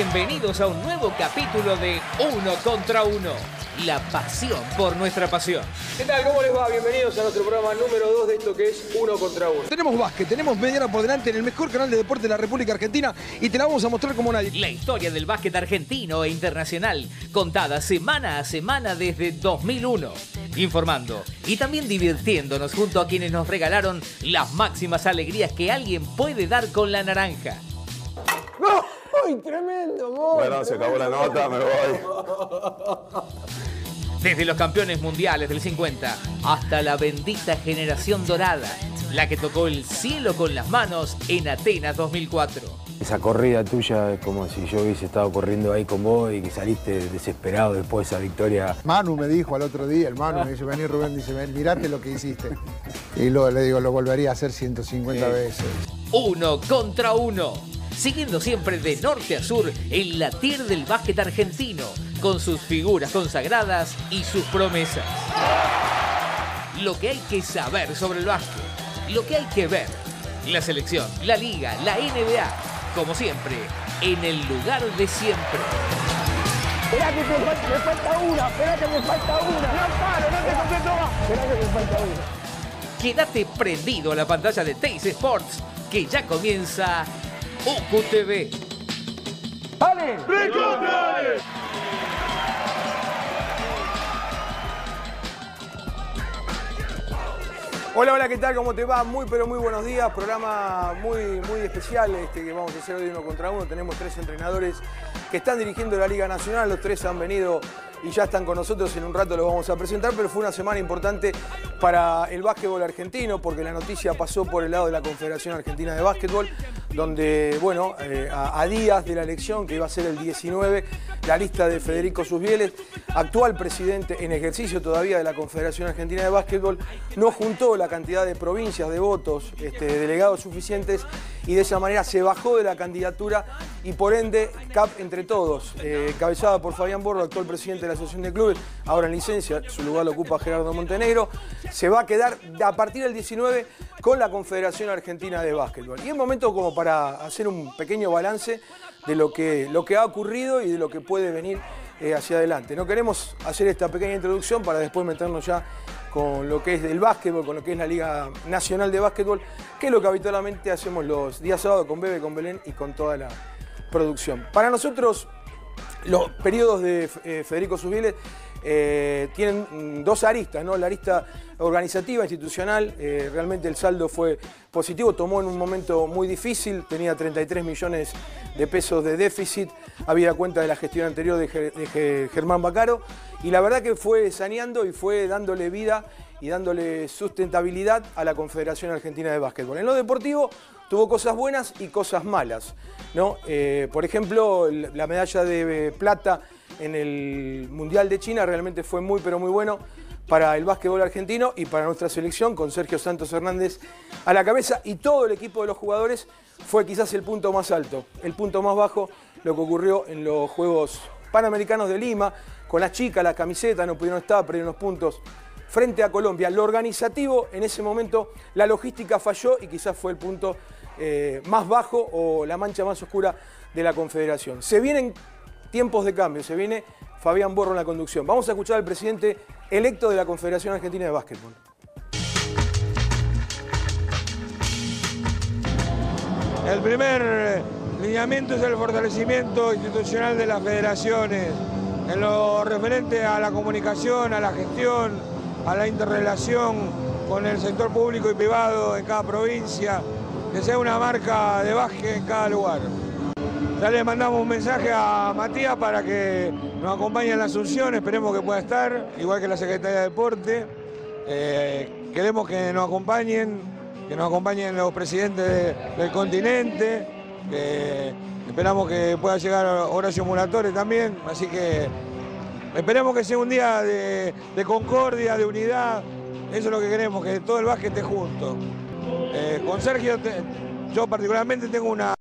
Bienvenidos a un nuevo capítulo de Uno contra Uno. La pasión por nuestra pasión. ¿Qué tal? ¿Cómo les va? Bienvenidos a nuestro programa número 2 de esto que es Uno contra Uno. Tenemos básquet, tenemos mediana por delante en el mejor canal de deporte de la República Argentina y te la vamos a mostrar como nadie. La historia del básquet argentino e internacional, contada semana a semana desde 2001. Informando y también divirtiéndonos junto a quienes nos regalaron las máximas alegrías que alguien puede dar con la naranja. ¡Uy, tremendo! Bueno, se acabó la nota, me voy. Desde los campeones mundiales del 50 hasta la bendita generación dorada, la que tocó el cielo con las manos en Atenas 2004. Esa corrida tuya es como si yo hubiese estado corriendo ahí con vos y que saliste desesperado después de esa victoria. Manu me dijo al otro día, el Manu me dice, vení Rubén, dice, "Ven, mirate lo que hiciste. Y luego le digo, lo volvería a hacer 150 veces. Uno contra uno. Siguiendo siempre de norte a sur el latir del básquet argentino, con sus figuras consagradas y sus promesas. Lo que hay que saber sobre el básquet, lo que hay que ver. La selección, la liga, la NBA, como siempre, en el lugar de siempre. Esperá que me falta una, esperá que me falta una. No paro, no te completo más. Esperá que me falta una. Quédate prendido a la pantalla de Teis Sports, que ya comienza UQTV. ¡Dale! Hola, hola, ¿qué tal? ¿Cómo te va? Muy, pero muy buenos días. Programa muy, muy especial este que vamos a hacer hoy uno contra uno. Tenemos tres entrenadores que están dirigiendo la Liga Nacional. Los tres han venido y ya están con nosotros. En un rato los vamos a presentar, pero fue una semana importante para el básquetbol argentino porque la noticia pasó por el lado de la Confederación Argentina de Básquetbol, donde, bueno, eh, a, días de la elección, que iba a ser el 19, la lista de Federico Susbieles, actual presidente en ejercicio todavía de la Confederación Argentina de Básquetbol, no juntó la cantidad de provincias, de votos, este, de delegados suficientes y de esa manera se bajó de la candidatura y por ende CAP entre todos, eh, cabezada por Fabián Borro, actual presidente de la Asociación de Clubes, ahora en licencia, su lugar lo ocupa Gerardo Montenegro, se va a quedar a partir del 19 con la Confederación Argentina de Básquetbol. Y es momento como para hacer un pequeño balance de lo que, lo que ha ocurrido y de lo que puede venir eh, hacia adelante. No queremos hacer esta pequeña introducción para después meternos ya con lo que es el básquetbol, con lo que es la Liga Nacional de Básquetbol, que es lo que habitualmente hacemos los días sábados con Bebe, con Belén y con toda la producción. Para nosotros, los periodos de eh, Federico Subiles eh, tienen mm, dos aristas, ¿no? La arista organizativa, institucional, eh, realmente el saldo fue positivo, tomó en un momento muy difícil, tenía 33 millones de pesos de déficit, había cuenta de la gestión anterior de, de Ge- Germán Bacaro, y la verdad que fue saneando y fue dándole vida y dándole sustentabilidad a la Confederación Argentina de Básquetbol. En lo deportivo tuvo cosas buenas y cosas malas. ¿no? Eh, por ejemplo, la medalla de eh, plata en el Mundial de China realmente fue muy, pero muy bueno para el básquetbol argentino y para nuestra selección, con Sergio Santos Hernández a la cabeza y todo el equipo de los jugadores, fue quizás el punto más alto. El punto más bajo, lo que ocurrió en los Juegos Panamericanos de Lima, con las chicas, las camisetas, no pudieron estar, perdieron unos puntos frente a Colombia. Lo organizativo, en ese momento, la logística falló y quizás fue el punto eh, más bajo o la mancha más oscura de la Confederación. Se vienen tiempos de cambio, se viene Fabián Borro en la conducción. Vamos a escuchar al presidente electo de la Confederación Argentina de Básquetbol. El primer eh, lineamiento es el fortalecimiento institucional de las federaciones, en lo referente a la comunicación, a la gestión, a la interrelación con el sector público y privado en cada provincia, que sea una marca de básquet en cada lugar. Ya le mandamos un mensaje a Matías para que nos acompañe en la Asunción, esperemos que pueda estar, igual que la Secretaría de Deporte. Eh, queremos que nos acompañen, que nos acompañen los presidentes de- del continente, esperamos que pueda llegar Horacio Muratore también, así que esperemos que sea un día de, concordia, de unidad, eso es lo que queremos, que todo el básquet esté junto. Eh, con Sergio, yo particularmente tengo una,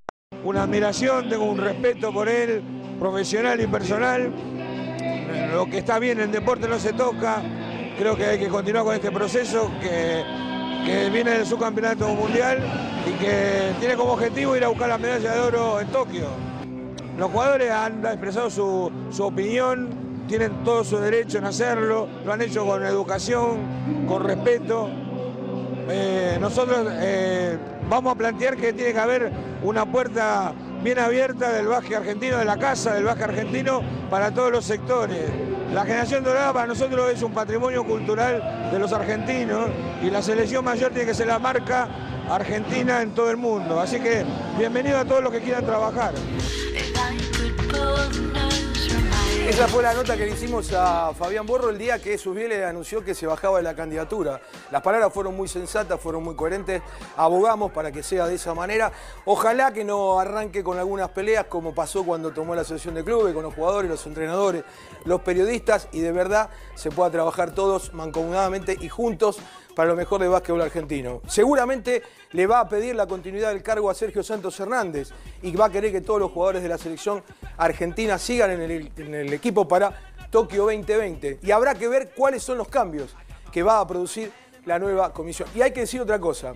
admiración, tengo un respeto por él, profesional y personal. Lo que está bien en deporte no se toca. Creo que hay que continuar con este proceso que, viene del subcampeonato mundial y que tiene como objetivo ir a buscar la medalla de oro en Tokio. Los jugadores han expresado su opinión, tienen todo su derecho en hacerlo, lo han hecho con educación, con respeto. Eh, nosotros eh, vamos a plantear que tiene que haber una puerta bien abierta del básquet argentino, de la casa del básquet argentino para todos los sectores. La generación dorada para nosotros es un patrimonio cultural de los argentinos y la selección mayor tiene que ser la marca argentina en todo el mundo. Así que bienvenido a todos los que quieran trabajar. Esa fue la nota que le hicimos a Fabián Borro el día que Susbiele anunció que se bajaba de la candidatura. Las palabras fueron muy sensatas, fueron muy coherentes. Abogamos para que sea de esa manera. Ojalá que no arranque con algunas peleas como pasó cuando tomó la asociación de clubes, con los jugadores, los entrenadores, los periodistas y de verdad se pueda trabajar todos mancomunadamente y juntos para lo mejor del básquetbol argentino. Seguramente le va a pedir la continuidad del cargo a Sergio Santos Hernández y va a querer que todos los jugadores de la selección argentina sigan en el, en el equipo para Tokio 2020. Y habrá que ver cuáles son los cambios que va a producir la nueva comisión. Y hay que decir otra cosa.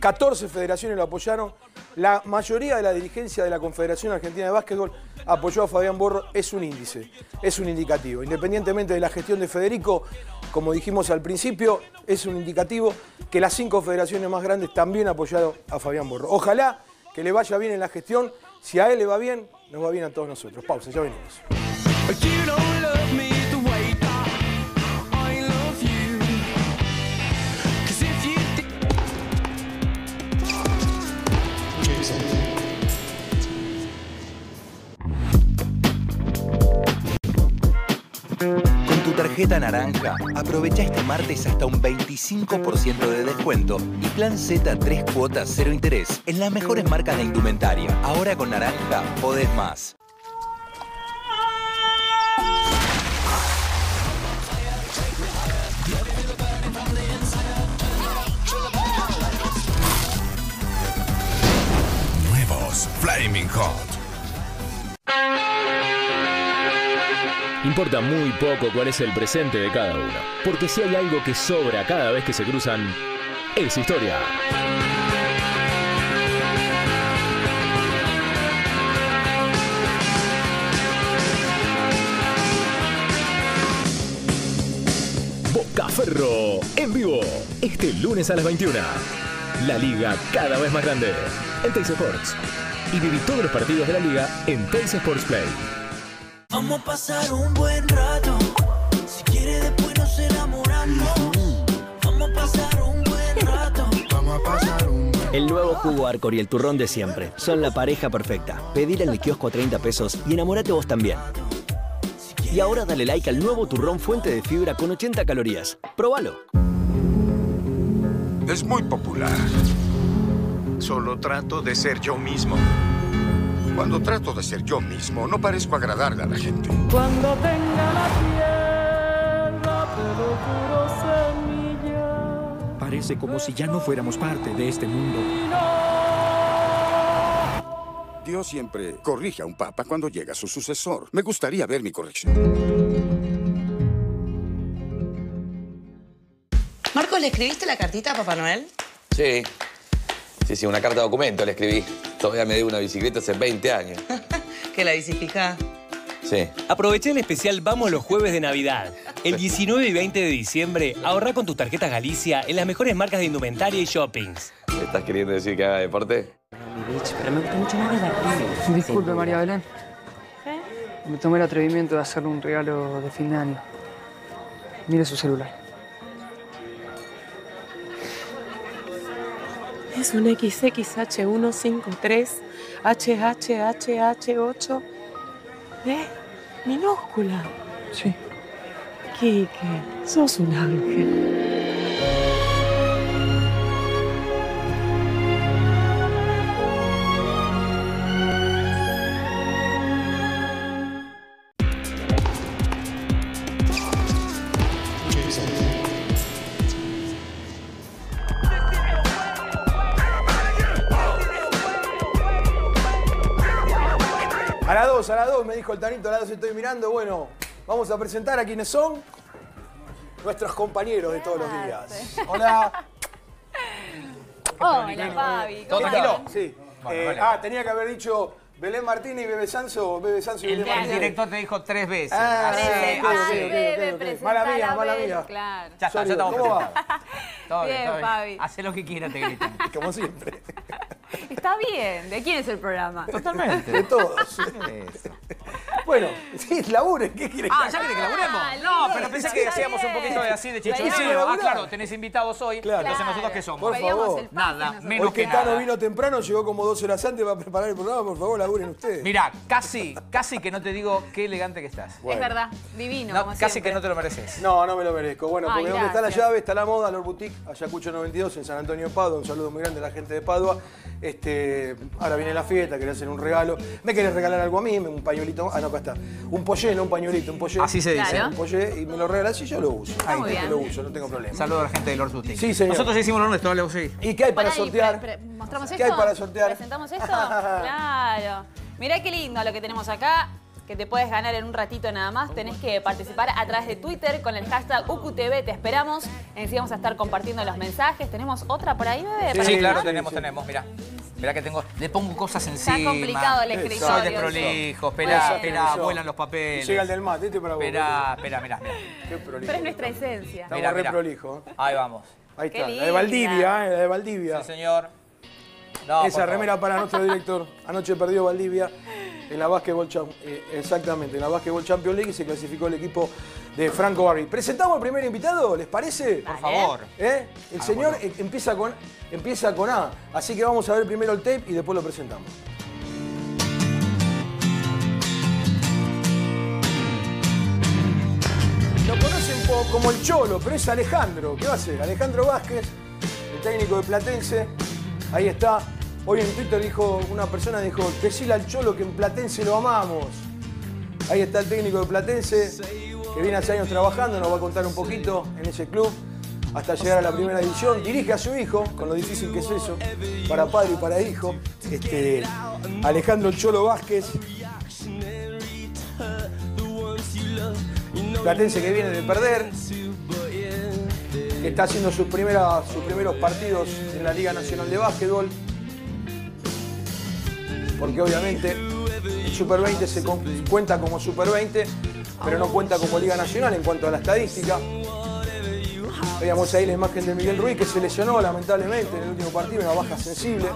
14 federaciones lo apoyaron. La mayoría de la dirigencia de la Confederación Argentina de Básquetbol apoyó a Fabián Borro. Es un índice, es un indicativo. Independientemente de la gestión de Federico, como dijimos al principio, es un indicativo que las cinco federaciones más grandes también apoyaron a Fabián Borro. Ojalá que le vaya bien en la gestión. Si a él le va bien, nos va bien a todos nosotros. Pausa, ya venimos. Tarjeta naranja, aprovecha este martes hasta un 25% de descuento y plan Z 3 cuotas cero interés en las mejores marcas de indumentaria. Ahora con naranja podés más. Nuevos Flaming Hot. Importa muy poco cuál es el presente de cada uno, porque si hay algo que sobra cada vez que se cruzan, es historia. Bocaferro en vivo este lunes a las 21. La liga cada vez más grande en Teis Sports. Y viví todos los partidos de la liga en Teis Sports Play. Vamos a pasar un buen rato. Si quiere después nos enamoramos. Vamos a pasar un buen rato. Vamos a pasar un El nuevo jugo Arcor y el turrón de siempre son la pareja perfecta. Pedir en el kiosco a 30 pesos y enamorate vos también. Y ahora dale like al nuevo turrón fuente de fibra con 80 calorías. Próbalo. Es muy popular. Solo trato de ser yo mismo. Cuando trato de ser yo mismo, no parezco agradarle a la gente. Cuando tenga la tierra, te lo juro, semilla. Parece como si ya no fuéramos parte de este mundo. Dios siempre corrige a un papa cuando llega su sucesor. Me gustaría ver mi corrección. Marcos, ¿le escribiste la cartita a Papá Noel? Sí. Sí, sí, una carta de documento le escribí. Todavía me debo una bicicleta hace 20 años. Que la bicifijá. Sí. Aproveché el especial Vamos los jueves de Navidad. El 19 y 20 de diciembre, ahorra con tus tarjetas Galicia en las mejores marcas de indumentaria y shoppings. ¿Me estás queriendo decir que haga deporte? Pero me gusta mucho más de la Disculpe, María Belén. Me tomé el atrevimiento de hacerle un regalo de fin de año. Mire su celular. Es un XXH153 HHHH8 D minúscula. Sí. Quique, sos un ángel. A las 2, a las 2, me dijo el Tanito, a las 2 estoy mirando. Bueno, vamos a presentar a quienes son nuestros compañeros de todos los días. Hola. Hola, Fabi. ¿Todo ¿cómo tranquilo? Sí. Bueno, Eh, vale. ah, tenía que haber dicho Belén Martínez y Bebe Sanso, Bebe Sanso y El, Belén el Martínez. director te dijo tres veces. Ah, ok. Mala mía, mala mía. Claro. Ya está, ya estamos ¿Cómo va? Todo bien, Bien. Fabi. Hace lo que quiera, te gritan. Como siempre. Está bien. ¿De quién es el programa? Totalmente. De todos. Eso. Bueno, sí, laburen, ¿qué quieren Ah, ¿ya quiere que laburemos? Ah, No, pero pensé que hacíamos un poquito de así de chichón. Sí, sí, ah, claro, tenés invitados hoy. Claro. Entonces, ¿nosotros qué somos? Por favor. el Nada, menos Hoy que que Tano vino temprano, llegó como dos horas antes para preparar el programa, por favor, laburen ustedes. Mirá, casi, casi que no te digo qué elegante que estás. Es verdad. Divino, No, como casi siempre. que no te lo mereces. No, no me lo merezco. Bueno, Ay, porque donde está la llave, está la moda, Lord Boutique, Ayacucho 92, en San Antonio de Padua. Un saludo muy grande a la gente de Padua. Este, ahora viene la fiesta, querés hacer un regalo. ¿Me querés regalar algo a mí? Un pañuelito. Ah, no, acá está. Un pollé, no un pañuelito, un pollé. Así se dice. Claro. Un pollé y me lo regalás y yo lo uso. Está muy Ahí, bien. lo uso, no tengo problema. Saludos a la gente de Lord Boutique. Sí, señor. Nosotros hicimos lo nuestro, vos sí. ¿Y qué hay para Pará, sortear? pre- pre- ¿Mostramos ¿Qué esto? hay para sortear? ¿Presentamos esto? claro. Mirá qué lindo lo que tenemos acá, que te puedes ganar en un ratito nada más. Tenés que participar a través de Twitter con el hashtag UQTV. Te esperamos. Encima vamos a estar compartiendo los mensajes. ¿Tenemos otra por ahí, bebé? Sí, para claro, tenemos, tenemos, mirá. Mirá que tengo, le pongo cosas encima. complicado el Soy escritorio. desprolijo, Puede esperá, esperá, Eso. vuelan los papeles. Llega el del mate, este para vos. Esperá, esperá, mirá, mirá. Qué prolijo. Pero es nuestra esencia. Estamos Mirá, re mirá. prolijo. Ahí vamos. Ahí Qué está. La de. Valdivia, ¿eh? La de Valdivia. Sí, señor. No, Esa remera para nuestro director. Anoche perdió Valdivia en la Basketball eh, exactamente, en la Basketball Champions League y se clasificó el equipo de Franco Barry. ¿Presentamos al primer invitado? ¿Les parece? Por favor. ¿Eh? El señor eh, empieza con, empieza con A, así que vamos a ver primero el tape y después lo presentamos. Lo conocen como el Cholo, pero es Alejandro. ¿Qué va a ser? Alejandro Vázquez, el técnico de Platense. Ahí está. Hoy en Twitter dijo, una persona dijo, decile al Cholo que en Platense lo amamos. Ahí está el técnico de Platense, que viene hace años trabajando, nos va a contar un poquito en ese club hasta llegar a la primera división. Dirige a su hijo, con lo difícil que es eso, para padre y para hijo. Este, Alejandro Cholo Vázquez. Platense que viene de perder, que está haciendo sus, primeros partidos en la Liga Nacional de Básquetbol. Porque obviamente el Super 20 se cuenta como Super 20, pero no cuenta como Liga Nacional en cuanto a la estadística. Veíamos ahí la imagen de Miguel Ruiz que se lesionó lamentablemente en el último partido, una baja sensible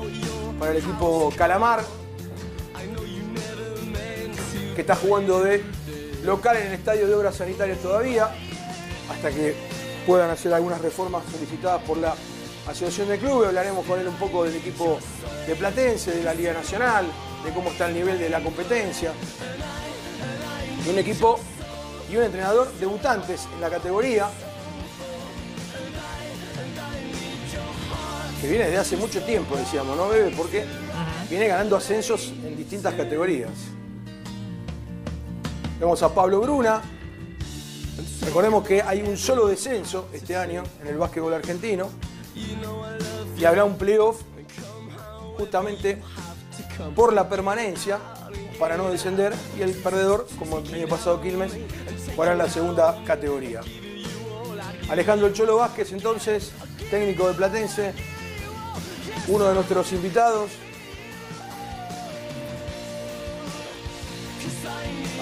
para el equipo Calamar, que está jugando de local en el estadio de obras sanitarias todavía, hasta que puedan hacer algunas reformas solicitadas por la Asociación de Clubes. Hablaremos con él un poco del equipo de Platense, de la Liga Nacional, de cómo está el nivel de la competencia. Un equipo y un entrenador debutantes en la categoría, que viene desde hace mucho tiempo, decíamos, ¿no, Bebe? Porque viene ganando ascensos en distintas categorías. Vemos a Pablo Bruna. Recordemos que hay un solo descenso este año en el básquetbol argentino. Y habrá un playoff justamente por la permanencia, para no descender. Y el perdedor, como el año pasado Quilmes, en la segunda categoría. Alejandro Cholo Vázquez, entonces, técnico de Platense, uno de nuestros invitados.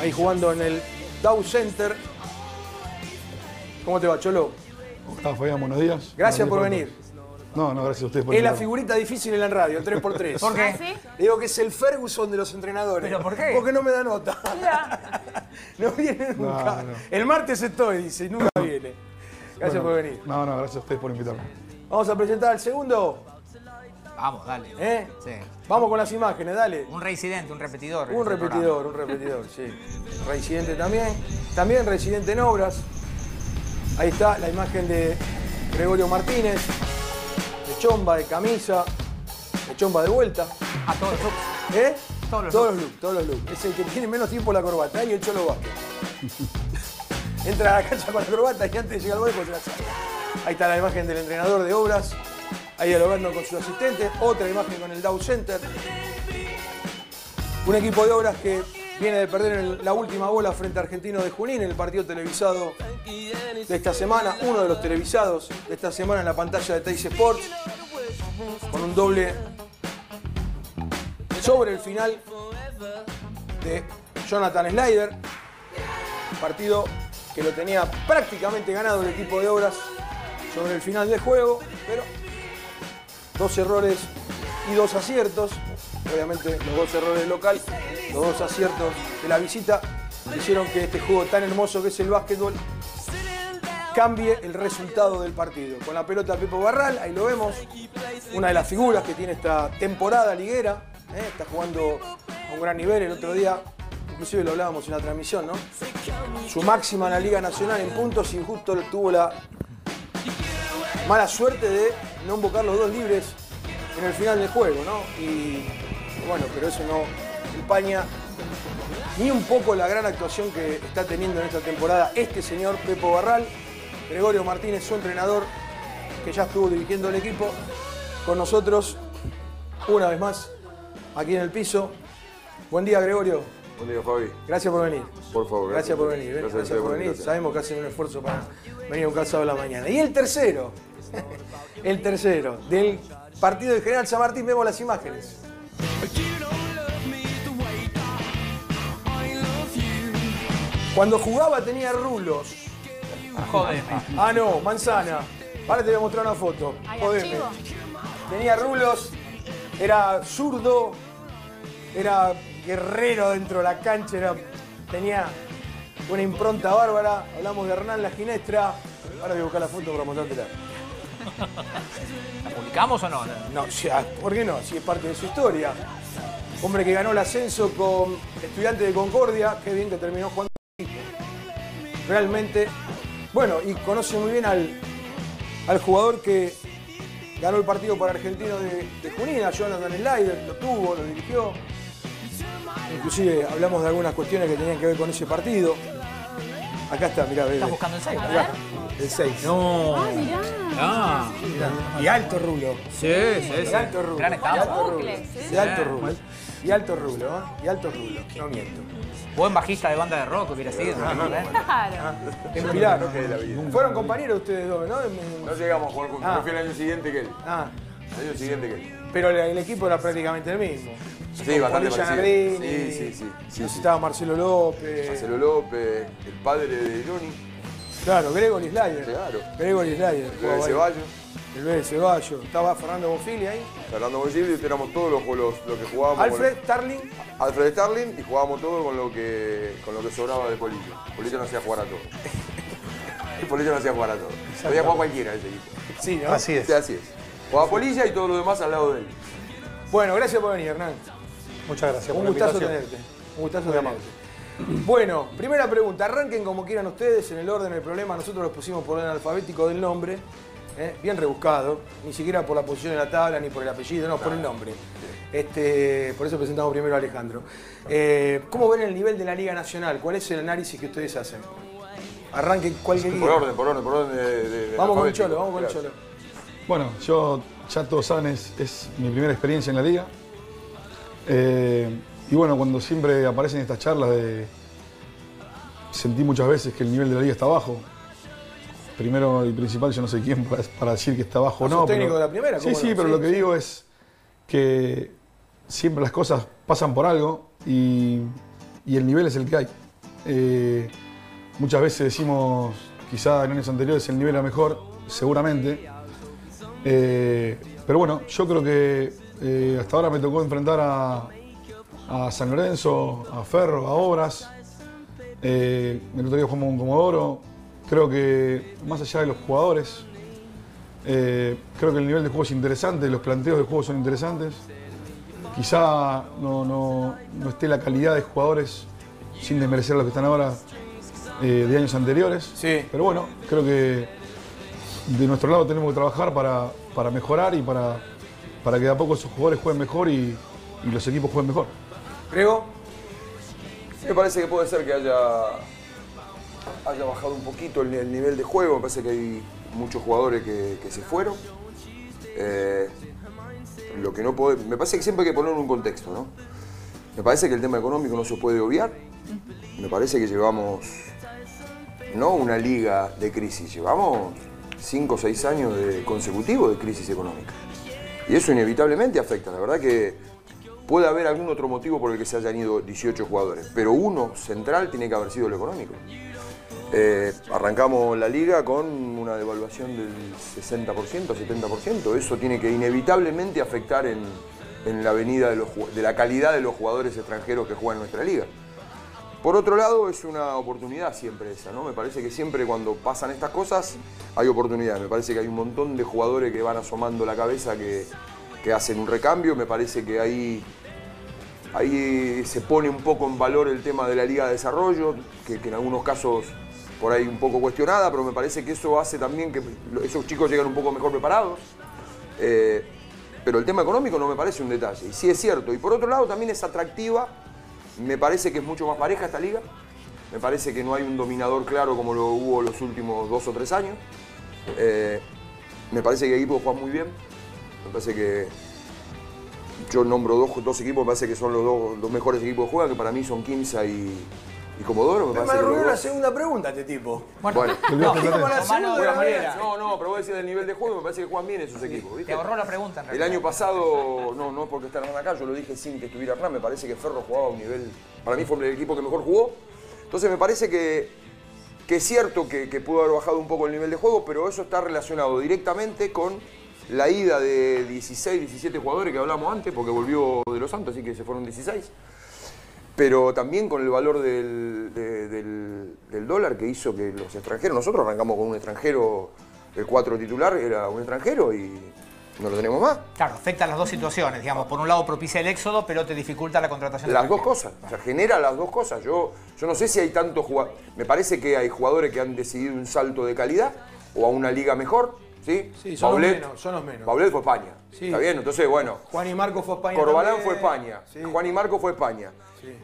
Ahí jugando en el Dow Center. ¿Cómo te va, Cholo? Días. Gracias Buenos por días, venir. No, no, gracias a ustedes por Es la figurita difícil en la radio, el 3x3. ¿Por qué? ¿Ah, sí? Digo que es el Ferguson de los entrenadores. ¿Pero por qué? Porque no me da nota. no viene nunca. No, no. El martes estoy, dice, y nunca viene. Gracias Bueno, por venir. No, no, gracias a ustedes por invitarme. Vamos a presentar al segundo. Vamos, dale. ¿eh? Sí. Vamos con las imágenes, dale. Un reincidente, un repetidor. Un este repetidor, un repetidor, sí. Residente también. También residente en obras. Ahí está la imagen de Gregorio Martínez. De chomba, de camisa. De chomba de vuelta. A todos los looks. ¿Eh? Todos los todos looks. los looks, todos los looks. Es el que tiene menos tiempo la corbata y el Cholo Vázquez. Entra a la cancha con la corbata y antes de llegar al gol se la saca. Ahí está la imagen del entrenador de obras. Ahí dialogando con su asistente. Otra imagen con el Dow Center. Un equipo de obras que viene de perder la última bola frente a Argentino de Junín en el partido televisado de esta semana. Uno de los televisados de esta semana en la pantalla de Teis Sports. Con un doble sobre el final de Jonathan Snyder. Partido que lo tenía prácticamente ganado el equipo de obras sobre el final del juego, pero dos errores y dos aciertos. Obviamente los dos errores local, los dos aciertos de la visita hicieron que este juego tan hermoso que es el básquetbol cambie el resultado del partido. Con la pelota Pepo Barral, ahí lo vemos, una de las figuras que tiene esta temporada liguera, ¿eh? está jugando a un gran nivel el otro día, inclusive lo hablábamos en la transmisión, ¿no? Su máxima en la Liga Nacional en puntos y justo tuvo la mala suerte de no invocar los dos libres en el final del juego, ¿no? Y bueno, pero eso no empaña ni un poco la gran actuación que está teniendo en esta temporada este señor Pepo Barral, Gregorio Martínez, su entrenador, que ya estuvo dirigiendo el equipo, con nosotros una vez más aquí en el piso. Buen día, Gregorio. Buen día, Fabi. Gracias por venir. Por favor. Gracias por venir. ¿eh? Gracias, Gracias por venir. Sabemos que hacen un esfuerzo para venir un cansado a la mañana. Y el tercero, el tercero, del partido del General San Martín, vemos las imágenes. Cuando jugaba tenía rulos. Jodeme. Ah, no, manzana. Ahora te voy a mostrar una foto. ¿Hay Jodeme. Tenía rulos, era zurdo, era guerrero dentro de la cancha, era- tenía una impronta bárbara. Hablamos de Hernán La Ginestra. Ahora voy a buscar la foto para mostrártela. ¿La publicamos o no? No, ah, ¿por qué no? Si es parte de su historia. Hombre que ganó el ascenso con Estudiantes de Concordia, qué bien que terminó jugando. Realmente, bueno, y conoce muy bien al, al jugador que ganó el partido para Argentino de, de Junín, a Jonathan Slider, lo tuvo, lo dirigió. Inclusive hablamos de algunas cuestiones que tenían que ver con ese partido. Acá está, mirá. ¿Estás buscando el 6? Acá, el 6. No. Ah. Y alto rulo. Sí, sí, sí. Y alto rulo. Gran y estampa. alto rulo. Y alto rulo. Y alto rulo, ¿eh? Y alto rulo. No miento. Buen bajista de banda de rock hubiera sido. ¿no? Claro. En Pilar. Fueron compañeros ustedes dos, ¿no? No llegamos a jugar con Ah. Fui el año siguiente que él. Ah, El año siguiente que él. pero el, el equipo era prácticamente el mismo. Sí, Con bastante Polilla parecido. Nardini, Sí, sí, sí. sí, sí. Estaba Marcelo López. Marcelo López, el padre de Johnny. Claro, Gregory Slider. Claro. Gregory Slider. El de Ceballos. El B de Ceballos. Estaba Fernando Bonfili ahí. Fernando Bonsilio, éramos todos los, los, los que jugábamos. Alfred Starling. con- Alfred Starling y jugábamos todo con lo que con lo que sobraba de Polillo. Polillo no hacía jugar a todo. El Polillo no hacía jugar a todo. Podía jugar cualquiera ese equipo. Sí, ¿no? Así es. Sí, así es. Jugaba Polilla y todo lo demás al lado de él. Bueno, gracias por venir, Hernán. Muchas gracias Un por gustazo tenerte. Un gustazo tenerte. Bueno, primera pregunta. Arranquen como quieran ustedes en el orden del problema. Nosotros los pusimos por orden alfabético del nombre. ¿eh? Bien rebuscado. Ni siquiera por la posición en la tabla, ni por el apellido, no, por el nombre. Este, por eso presentamos primero a Alejandro. Eh, ¿Cómo ven el nivel de la Liga Nacional? ¿Cuál es el análisis que ustedes hacen? Arranquen cualquier Por orden, por orden, por orden de, de- de Vamos con el. Cholo, vamos con el. Cholo. Bueno, yo, ya todos saben, es, es mi primera experiencia en la liga. Eh, y bueno, cuando siempre aparecen estas charlas de... Sentí muchas veces que el nivel de la liga está bajo. Primero y principal, yo no sé quién para, para decir que está bajo o ¿Sos no. técnico pero- de la primera? Sí, ¿Cómo sí, no? pero Sí, lo que sí. digo es que siempre las cosas pasan por algo y, y el nivel es el que hay. Eh, muchas veces decimos, quizá en años anteriores el nivel era mejor, seguramente. Eh, pero bueno, yo creo que eh, hasta ahora me tocó enfrentar a, a San Lorenzo, a Ferro, a Obras. Eh, el otro día jugamos con Comodoro. Creo que más allá de los jugadores, eh, creo que el nivel de juego es interesante, los planteos de juego son interesantes. Quizá no, no- no esté la calidad de jugadores, sin desmerecer a los que están ahora, eh, de años anteriores. Sí. Pero bueno, creo que de nuestro lado tenemos que trabajar para, para mejorar y para, para que de a poco esos jugadores jueguen mejor y, y los equipos jueguen mejor. Grego. Me parece que puede ser que haya, haya bajado un poquito el, el nivel de juego. Me parece que hay muchos jugadores que, se fueron. Eh, lo que no puede, me parece que siempre hay que poner un contexto, ¿no? Me parece que el tema económico no se puede obviar. Me parece que llevamos no una liga de crisis, llevamos cinco o seis años consecutivos de crisis económica. Y eso inevitablemente afecta. La verdad que Puede haber algún otro motivo por el que se hayan ido 18 jugadores, pero uno central tiene que haber sido lo económico. Eh, arrancamos la liga con una devaluación del 60%, 70%. Eso tiene que inevitablemente afectar en, en la venida de, los de la calidad de los jugadores extranjeros que juegan en nuestra liga. Por otro lado, es una oportunidad siempre esa, ¿no? Me parece que siempre cuando pasan estas cosas hay oportunidades. Me parece que hay un montón de jugadores que van asomando la cabeza que, que hacen un recambio. Me parece que ahí, ahí se pone un poco en valor el tema de la Liga de Desarrollo, que, en algunos casos por ahí un poco cuestionada, pero me parece que eso hace también que esos chicos lleguen un poco mejor preparados. Eh, pero el tema económico no me parece un detalle, y sí es cierto. Y por otro lado también es atractiva, me parece que es mucho más pareja esta liga, me parece que no hay un dominador claro como lo hubo los últimos dos o tres años. Eh, me parece que equipos juegan muy bien, me parece que yo nombro dos, dos equipos, me parece que son los dos, los mejores equipos que juegan, que para mí son Quimsa y, y Comodoro. Me Me parece que una segunda pregunta este tipo. Bueno, no, como la segunda de la no, no, no, pero voy a decir del nivel de juego, me parece que juegan bien esos equipos. ¿viste? Te ahorró la pregunta en El realidad. año pasado, no, no es porque está Hernán acá, yo lo dije sin que estuviera Hernán, me parece que Ferro jugaba a un nivel, para mí fue el equipo que mejor jugó. Entonces me parece que, que es cierto que, que pudo haber bajado un poco el nivel de juego, pero eso está relacionado directamente con la ida de 16, 17 jugadores que hablamos antes, porque volvió de los Santos, así que se fueron 16 pero también con el valor del, de- del- del dólar que hizo que los extranjeros, nosotros arrancamos con un extranjero, el 4 titular era un extranjero y no lo tenemos más. Claro, afecta las dos situaciones, digamos. Por un lado propicia el éxodo, pero te dificulta la contratación de Las dos cosas, o sea, genera las dos cosas. Yo, yo no sé si hay tantos jugadores, me parece que hay jugadores que han decidido un salto de calidad o a una liga mejor, ¿sí? Sí, son los menos, son los menos. Baulet fue España, Sí. ¿está bien? Entonces, bueno, Juan y Marco fue España. Corbalán también. fue España, Sí. Juan y Marco fue España.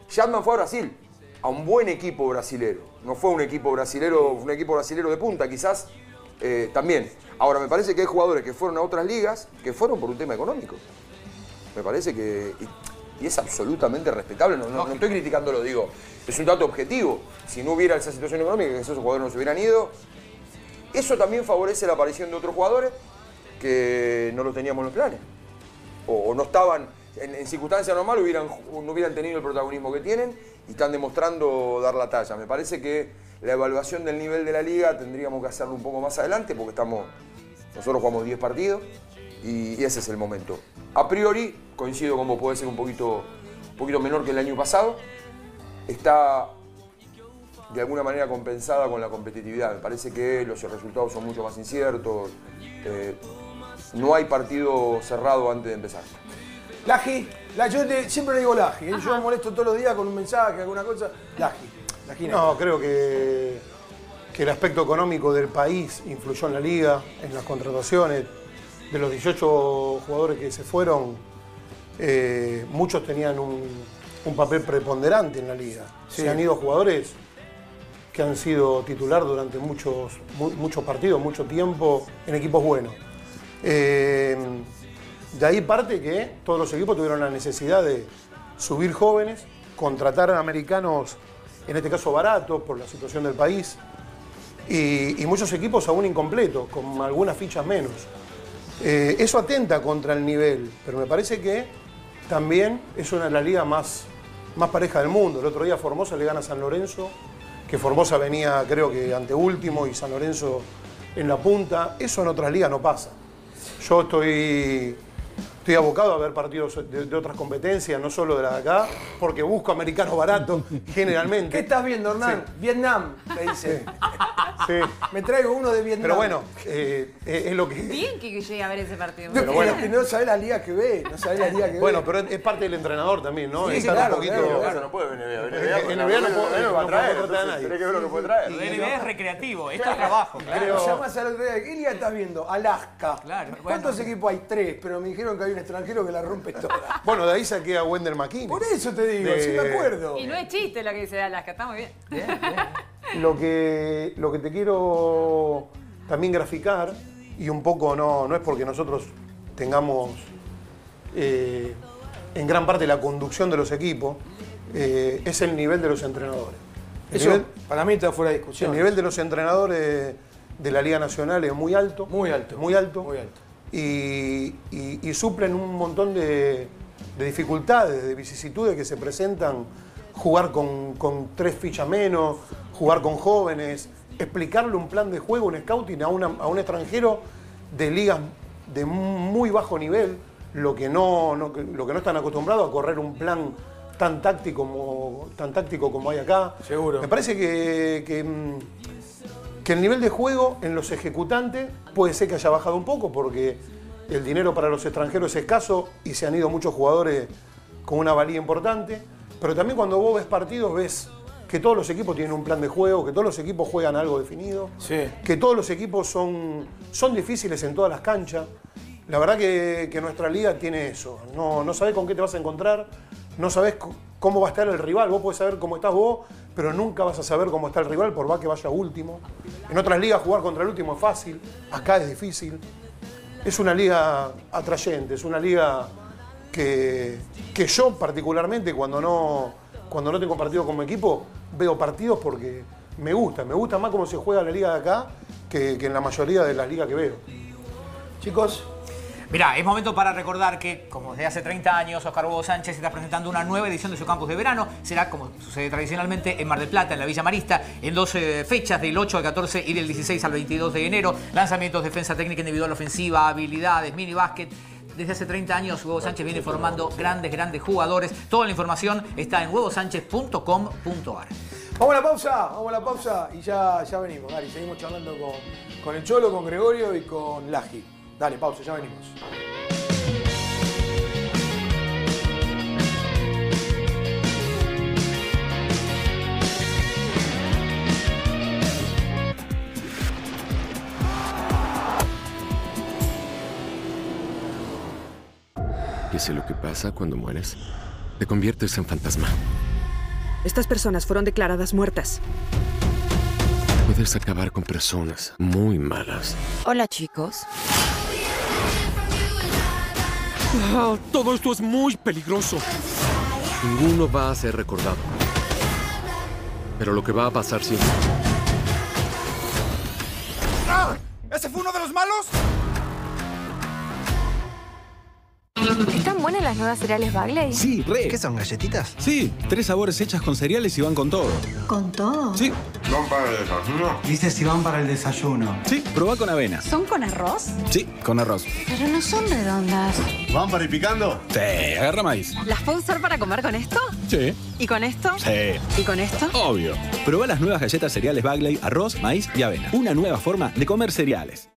Shatman fue a Brasil, a un buen equipo brasilero. No fue un equipo brasilero, un equipo brasilero de punta, quizás eh, también. Ahora, me parece que hay jugadores que fueron a otras ligas que fueron por un tema económico. Me parece que. Y, y es absolutamente respetable, no, no- no estoy criticando, lo digo. Es un dato objetivo. Si no hubiera esa situación económica, que esos jugadores no se hubieran ido. Eso también favorece la aparición de otros jugadores que no los teníamos en los planes o, o no estaban, en, en circunstancias normales hubieran, no hubieran tenido el protagonismo que tienen y están demostrando dar la talla. Me parece que la evaluación del nivel de la liga tendríamos que hacerlo un poco más adelante porque estamos, nosotros jugamos 10 partidos y, y ese es el momento. A priori, coincido como puede ser un poquito, un poquito menor que el año pasado, está de alguna manera compensada con la competitividad. Me parece que los resultados son mucho más inciertos. eh, no hay partido cerrado antes de empezar. Laji, la, yo te- siempre le digo Laji. ¿eh? Yo me molesto todos los días con un mensaje, alguna cosa. Laji. Laji No, creo que, que el aspecto económico del país influyó en la liga, en las contrataciones. De los 18 jugadores que se fueron, eh, muchos tenían un, un papel preponderante en la liga. Sí. Se han ido jugadores que han sido titular durante muchos, mu- muchos partidos, mucho tiempo en equipos buenos. Eh, de ahí parte que todos los equipos tuvieron la necesidad de subir jóvenes, contratar a americanos, en este caso baratos por la situación del país, y, y muchos equipos aún incompletos, con algunas fichas menos. Eh, eso atenta contra el nivel, pero me parece que también es una de las ligas más, más parejas del mundo. El otro día Formosa le gana a San Lorenzo, que Formosa venía creo que ante último y San Lorenzo en la punta. Eso en otras ligas no pasa. Yo estoy, estoy abocado a ver partidos de, de otras competencias, no solo de la de acá, porque busco americanos baratos generalmente. ¿Qué estás viendo, Hernán? Vietnam, te dice. Sí. Me traigo uno de Vietnam. Pero bueno, eh, es es lo que... Bien que llegue a ver ese partido. Pero bueno. No sabés la liga que ve, no sabés la liga que Bueno, ve. pero es parte del entrenador también, ¿no? Sí, claro, un poquito... claro, Eso no puede venir En NBA no puedo- no puedo contratar a nadie. Que ver lo que puede traer. NBA es recreativo, esto es trabajo. Claro. Al otro día, ¿qué liga estás viendo? Alaska. Claro, ¿Cuántos bueno. equipos hay? Tres, pero me dijeron que hay un extranjero que la rompe toda. Bueno, de ahí saqué a Wender McKinney. Por eso te digo, De- sí me acuerdo. Y no es chiste lo que dice Alaska, está muy bien. Lo que, lo que te quiero también graficar, y un poco no, no es porque nosotros tengamos eh, en gran parte la conducción de los equipos, eh, es el nivel de los entrenadores. El Eso nivel, para mí está fuera de discusión. el nivel de los entrenadores de la Liga Nacional es muy alto. Muy alto. Muy alto. Muy alto. Y, y- y suplen un montón de, de dificultades, de vicisitudes que se presentan, jugar con, con tres fichas menos, jugar con jóvenes, explicarle un plan de juego, un scouting a, una- a un extranjero de ligas de muy bajo nivel, lo que no, no- lo que no están acostumbrados a correr un plan tan táctico como, tan táctico como hay acá. Seguro. Me parece que, que, mm, que el nivel de juego en los ejecutantes puede ser que haya bajado un poco porque el dinero para los extranjeros es escaso y se han ido muchos jugadores con una valía importante. Pero también cuando vos ves partidos ves que todos los equipos tienen un plan de juego, que todos los equipos juegan algo definido, que todos los equipos son, son difíciles en todas las canchas. La verdad que, que nuestra liga tiene eso. No, no sabés con qué te vas a encontrar, no sabés cómo va a estar el rival. Vos podés saber cómo estás vos, pero nunca vas a saber cómo está el rival por más que vaya último. En otras ligas jugar contra el último es fácil, acá es difícil. Es una liga atrayente, es una liga que, que yo particularmente cuando no, cuando no tengo partido como equipo, veo partidos porque me gusta, me gusta más cómo se juega la liga de acá que, que en la mayoría de las ligas que veo. Chicos, Mirá, es momento para recordar que, como desde hace 30 años, Oscar Hugo Sánchez está presentando una nueva edición de su campus de verano. Será, como sucede tradicionalmente, en Mar del Plata, en la Villa Marista, en 12 fechas, del 8 al 14 y del 16 al 22 de enero. Lanzamientos, defensa técnica individual, ofensiva, habilidades, mini básquet. Desde hace 30 años, Hugo Sánchez viene formando grandes, grandes jugadores. Toda la información está en huevosánchez.com.ar. Vamos a la pausa, vamos a la pausa y ya, ya venimos. Dale, seguimos charlando con, con el Cholo, con Gregorio y con Laji. Dale, pausa, ya venimos. ¿Qué sé lo que pasa cuando mueres? Te conviertes en fantasma. Estas personas fueron declaradas muertas. Puedes acabar con personas muy malas. Hola chicos. Ah, todo esto es muy peligroso. Ninguno va a ser recordado. Pero lo que va a pasar siempre. ¡Ah! ¿Ese fue uno de los malos? ¿Están buenas las nuevas cereales Bagley? Sí, re. ¿Qué son, galletitas? Sí, tres sabores hechas con cereales y van con todo. ¿Con todo? Sí. ¿Van para el desayuno? Dice si van para el desayuno. Sí, probá con avena. ¿Son con arroz? Sí, con arroz. Pero no son redondas. ¿Van para ir picando? Sí, agarra maíz. ¿Las puedo usar para comer con esto? Sí. ¿Y con esto? Sí. ¿Y con esto? Obvio. Probá las nuevas galletas cereales Bagley, arroz, maíz y avena. Una nueva forma de comer cereales.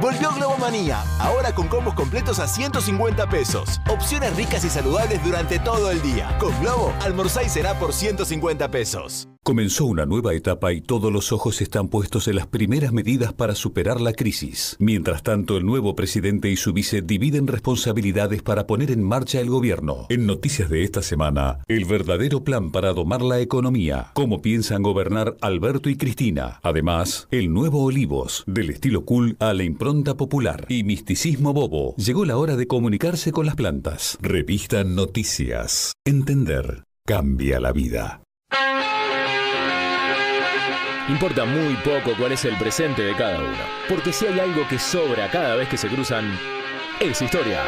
Volvió Globomanía, ahora con combos completos a 150 pesos. Opciones ricas y saludables durante todo el día. Con Globo, almorzáis será por 150 pesos. Comenzó una nueva etapa y todos los ojos están puestos en las primeras medidas para superar la crisis. Mientras tanto, el nuevo presidente y su vice dividen responsabilidades para poner en marcha el gobierno. En noticias de esta semana, el verdadero plan para domar la economía, cómo piensan gobernar Alberto y Cristina. Además, el nuevo Olivos, del estilo cool a la impronta popular y misticismo bobo. Llegó la hora de comunicarse con las plantas. Revista Noticias. Entender cambia la vida. Importa muy poco cuál es el presente de cada uno, porque si hay algo que sobra cada vez que se cruzan, es historia.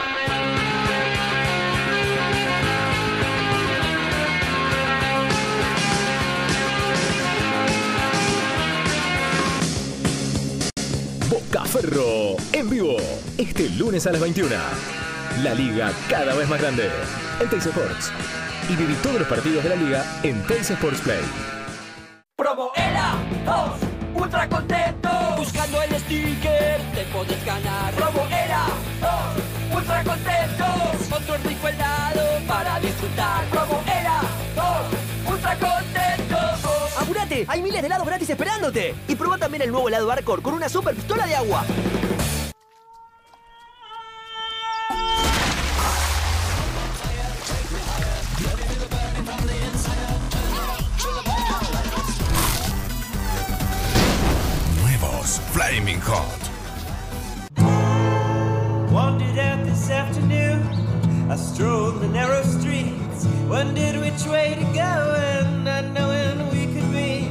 Bocaferro en vivo este lunes a las 21. La liga cada vez más grande en Teis Sports. Y viví todos los partidos de la liga en Teis Sports Play. ELA 2, ultra contento. Buscando el sticker, te podés ganar. Promo ELA 2, ultra contentos. Otro rico helado para disfrutar. Promo ELA 2, ultra contentos. ¡Apúrate! ¡Hay miles de helados gratis esperándote! Y prueba también el nuevo helado Arcor con una super pistola de agua. Nuevos Flaming Hot. Wandered out this afternoon. I strolled the narrow streets. Wondered which way to go and not knowing we could be.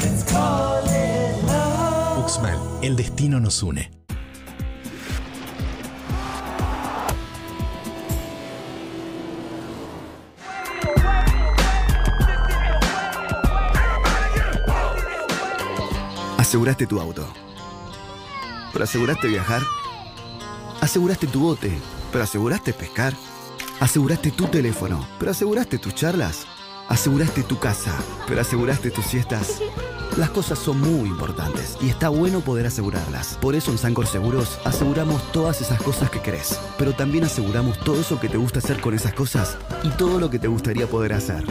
Let's call it love. Uxmal, el destino nos une. Aseguraste tu auto. ¿Pero aseguraste viajar? ¿Aseguraste tu bote? ¿Pero aseguraste pescar? ¿Aseguraste tu teléfono? ¿Pero aseguraste tus charlas? ¿Aseguraste tu casa? ¿Pero aseguraste tus siestas? Las cosas son muy importantes y está bueno poder asegurarlas. Por eso en Sancor Seguros aseguramos todas esas cosas que querés, pero también aseguramos todo eso que te gusta hacer con esas cosas y todo lo que te gustaría poder hacer.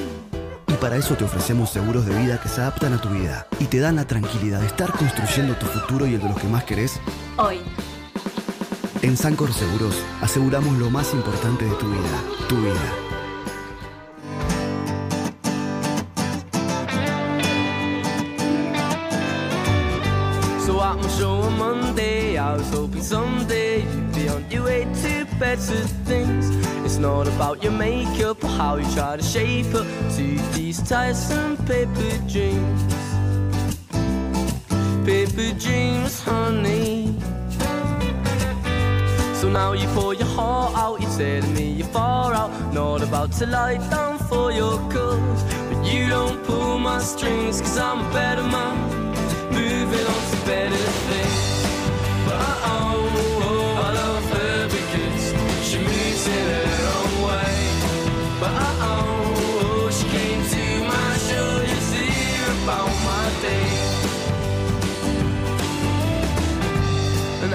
Y para eso te ofrecemos seguros de vida que se adaptan a tu vida y te dan la tranquilidad de estar construyendo tu futuro y el de los que más querés. Hoy. En Sancor Seguros aseguramos lo más importante de tu vida, tu vida. So at my show on Monday, I was hoping someday you'd be on your way to better things. It's not about your makeup or how you try to shape her to these tiresome paper dreams. Paper dreams, honey. So now you pour your heart out, you're telling me you're far out. Not about to lie down for your cause. But you don't pull my strings, cause I'm a better man. Moving on to better things. But oh, oh, I love her because she moves in her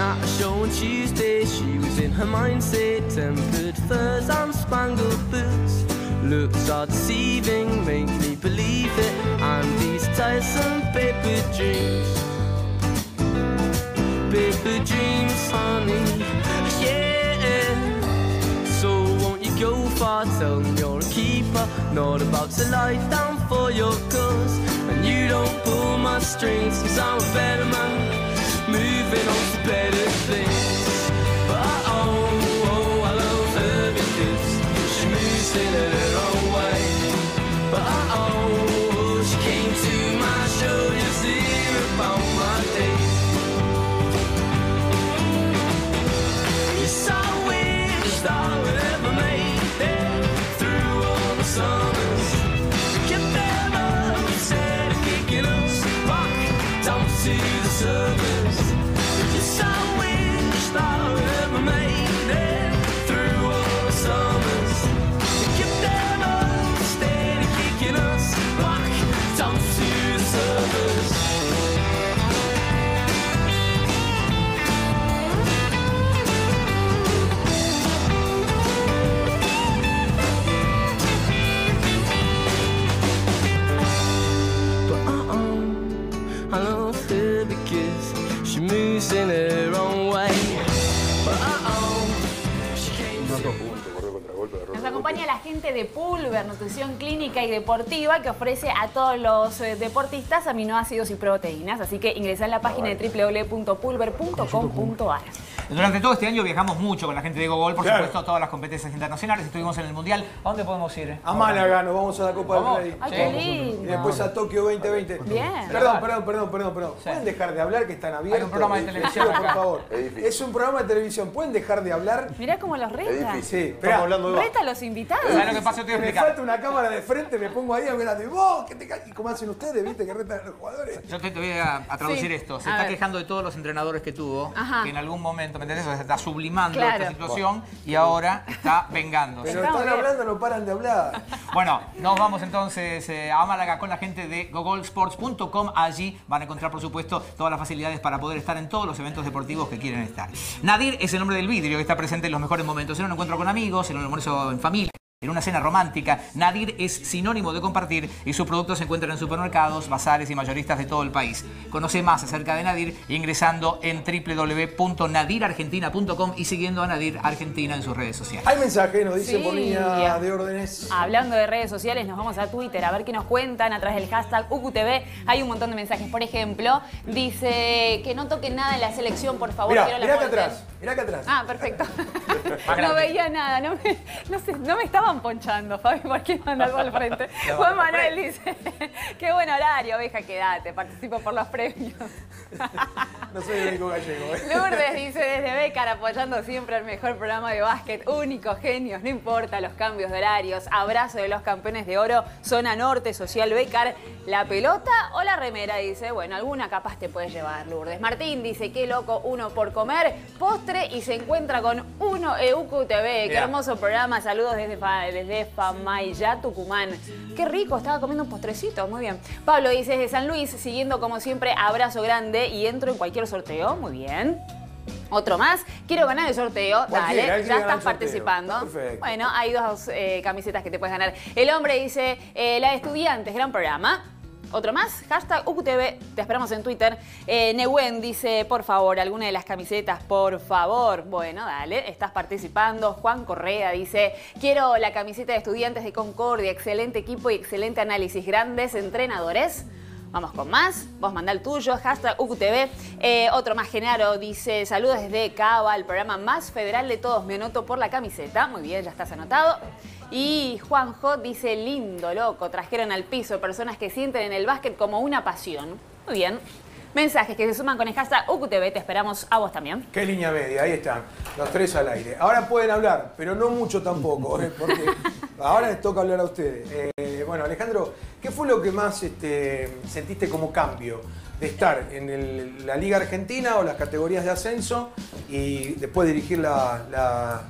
at a show on Tuesday, she was in her mindset. Tempered furs and spangled boots. Looks are deceiving, make me believe it. And these tiresome paper dreams. Paper dreams, honey. Yeah. So won't you go far? Tell me you're a keeper. Not about to lie down for your cause. And you don't pull my strings, cause I'm a better man. Moving on to better things. But oh, oh, I love her because she moves in her gente de Pulver, Nutrición Clínica y Deportiva, que ofrece a todos los eh, deportistas aminoácidos y proteínas. Así que ingresa en la página de www.pulver.com.ar. Durante todo este año viajamos mucho con la gente de Gogol, por Claro. supuesto, todas las competencias internacionales. Estuvimos en el Mundial. ¿A dónde podemos ir? A Málaga, nos vamos a la Copa ¿Vamos? del Rey. Ay, qué lindo. Y después a Tokio 2020. Bien. Perdón, perdón, perdón, perdón, perdón. ¿Pueden dejar de hablar que están abiertos? Hay un programa de televisión por favor. Es un programa de televisión. ¿Pueden dejar de hablar? Mirá cómo los reta. Sí, esperá. hablando de Reta a los invitados. ¿Sabes lo que pasa? Te voy a Me falta una cámara de frente, me pongo ahí a ver a de vos, que te y como hacen ustedes, viste, que retan a los jugadores. Yo te, te voy a, a traducir Sí. esto. Se A está ver. quejando de todos los entrenadores que tuvo, Ajá. que en algún momento, ¿me entendés? Se está sublimando Claro. esta situación y ahora está vengándose. Pero están hablando, no paran de hablar. Bueno, nos vamos entonces eh, a Málaga con la gente de gogolsports.com. Allí van a encontrar, por supuesto, todas las facilidades para poder estar en todos los eventos deportivos que quieren estar. Nadir es el nombre del vidrio que está presente en los mejores momentos. En un encuentro con amigos, en un almuerzo en familia. En una cena romántica, Nadir es sinónimo de compartir y sus productos se encuentran en supermercados, bazares y mayoristas de todo el país. Conoce más acerca de Nadir ingresando en www.nadirargentina.com y siguiendo a Nadir Argentina en sus redes sociales. Hay mensaje, nos dice Sí. por línea de órdenes. Hablando de redes sociales, nos vamos a Twitter a ver qué nos cuentan a través del hashtag UQTV. Hay un montón de mensajes. Por ejemplo, dice que no toquen nada en la selección, por favor. Mirá, mirá acá atrás, mirá acá atrás. Ah, perfecto. no veía nada, no me, no sé, no me estaba estaban ponchando, Fabi, ¿por qué no andás al frente? Juan Manuel dice, qué buen horario, oveja, quédate, participo por los premios. No soy el único gallego. ¿eh? Lourdes dice desde Becar apoyando siempre el mejor programa de básquet, único, genios, no importa los cambios de horarios, abrazo de los campeones de oro, zona norte, social Becar, la pelota o la remera, dice, bueno, alguna capaz te puedes llevar, Lourdes. Martín dice, qué loco, uno por comer, postre y se encuentra con uno EUCU TV, qué hermoso programa, saludos desde, Desde Famayá, Tucumán. Qué rico, estaba comiendo un postrecito, muy bien. Pablo dice desde San Luis, siguiendo como siempre, abrazo grande y entro en cualquier sorteo, muy bien. Otro más, quiero ganar el sorteo, dale, ya estás participando. Perfecto. Bueno, hay dos eh, camisetas que te puedes ganar. El hombre dice, eh, la de estudiantes, gran programa. Otro más, hashtag UQTV, te esperamos en Twitter. Eh, Nehuen dice, por favor, alguna de las camisetas, por favor. Bueno, dale, estás participando. Juan Correa dice, quiero la camiseta de estudiantes de Concordia, excelente equipo y excelente análisis, grandes entrenadores. Vamos con más. Vos mandá el tuyo, hashtag UQTV. Eh, otro más, Genaro, dice, saludos desde Cava, el programa más federal de todos. Me anoto por la camiseta. Muy bien, ya estás anotado. Y Juanjo dice, lindo, loco, trajeron al piso personas que sienten en el básquet como una pasión. Muy bien. Mensajes que se suman con el hashtag UQTV, te esperamos a vos también. Qué línea media, ahí están, los tres al aire. Ahora pueden hablar, pero no mucho tampoco, ¿eh? porque ahora les toca hablar a ustedes. Eh, bueno, Alejandro, ¿qué fue lo que más este, sentiste como cambio de estar en el- la Liga Argentina o las categorías de ascenso y después dirigir la, la-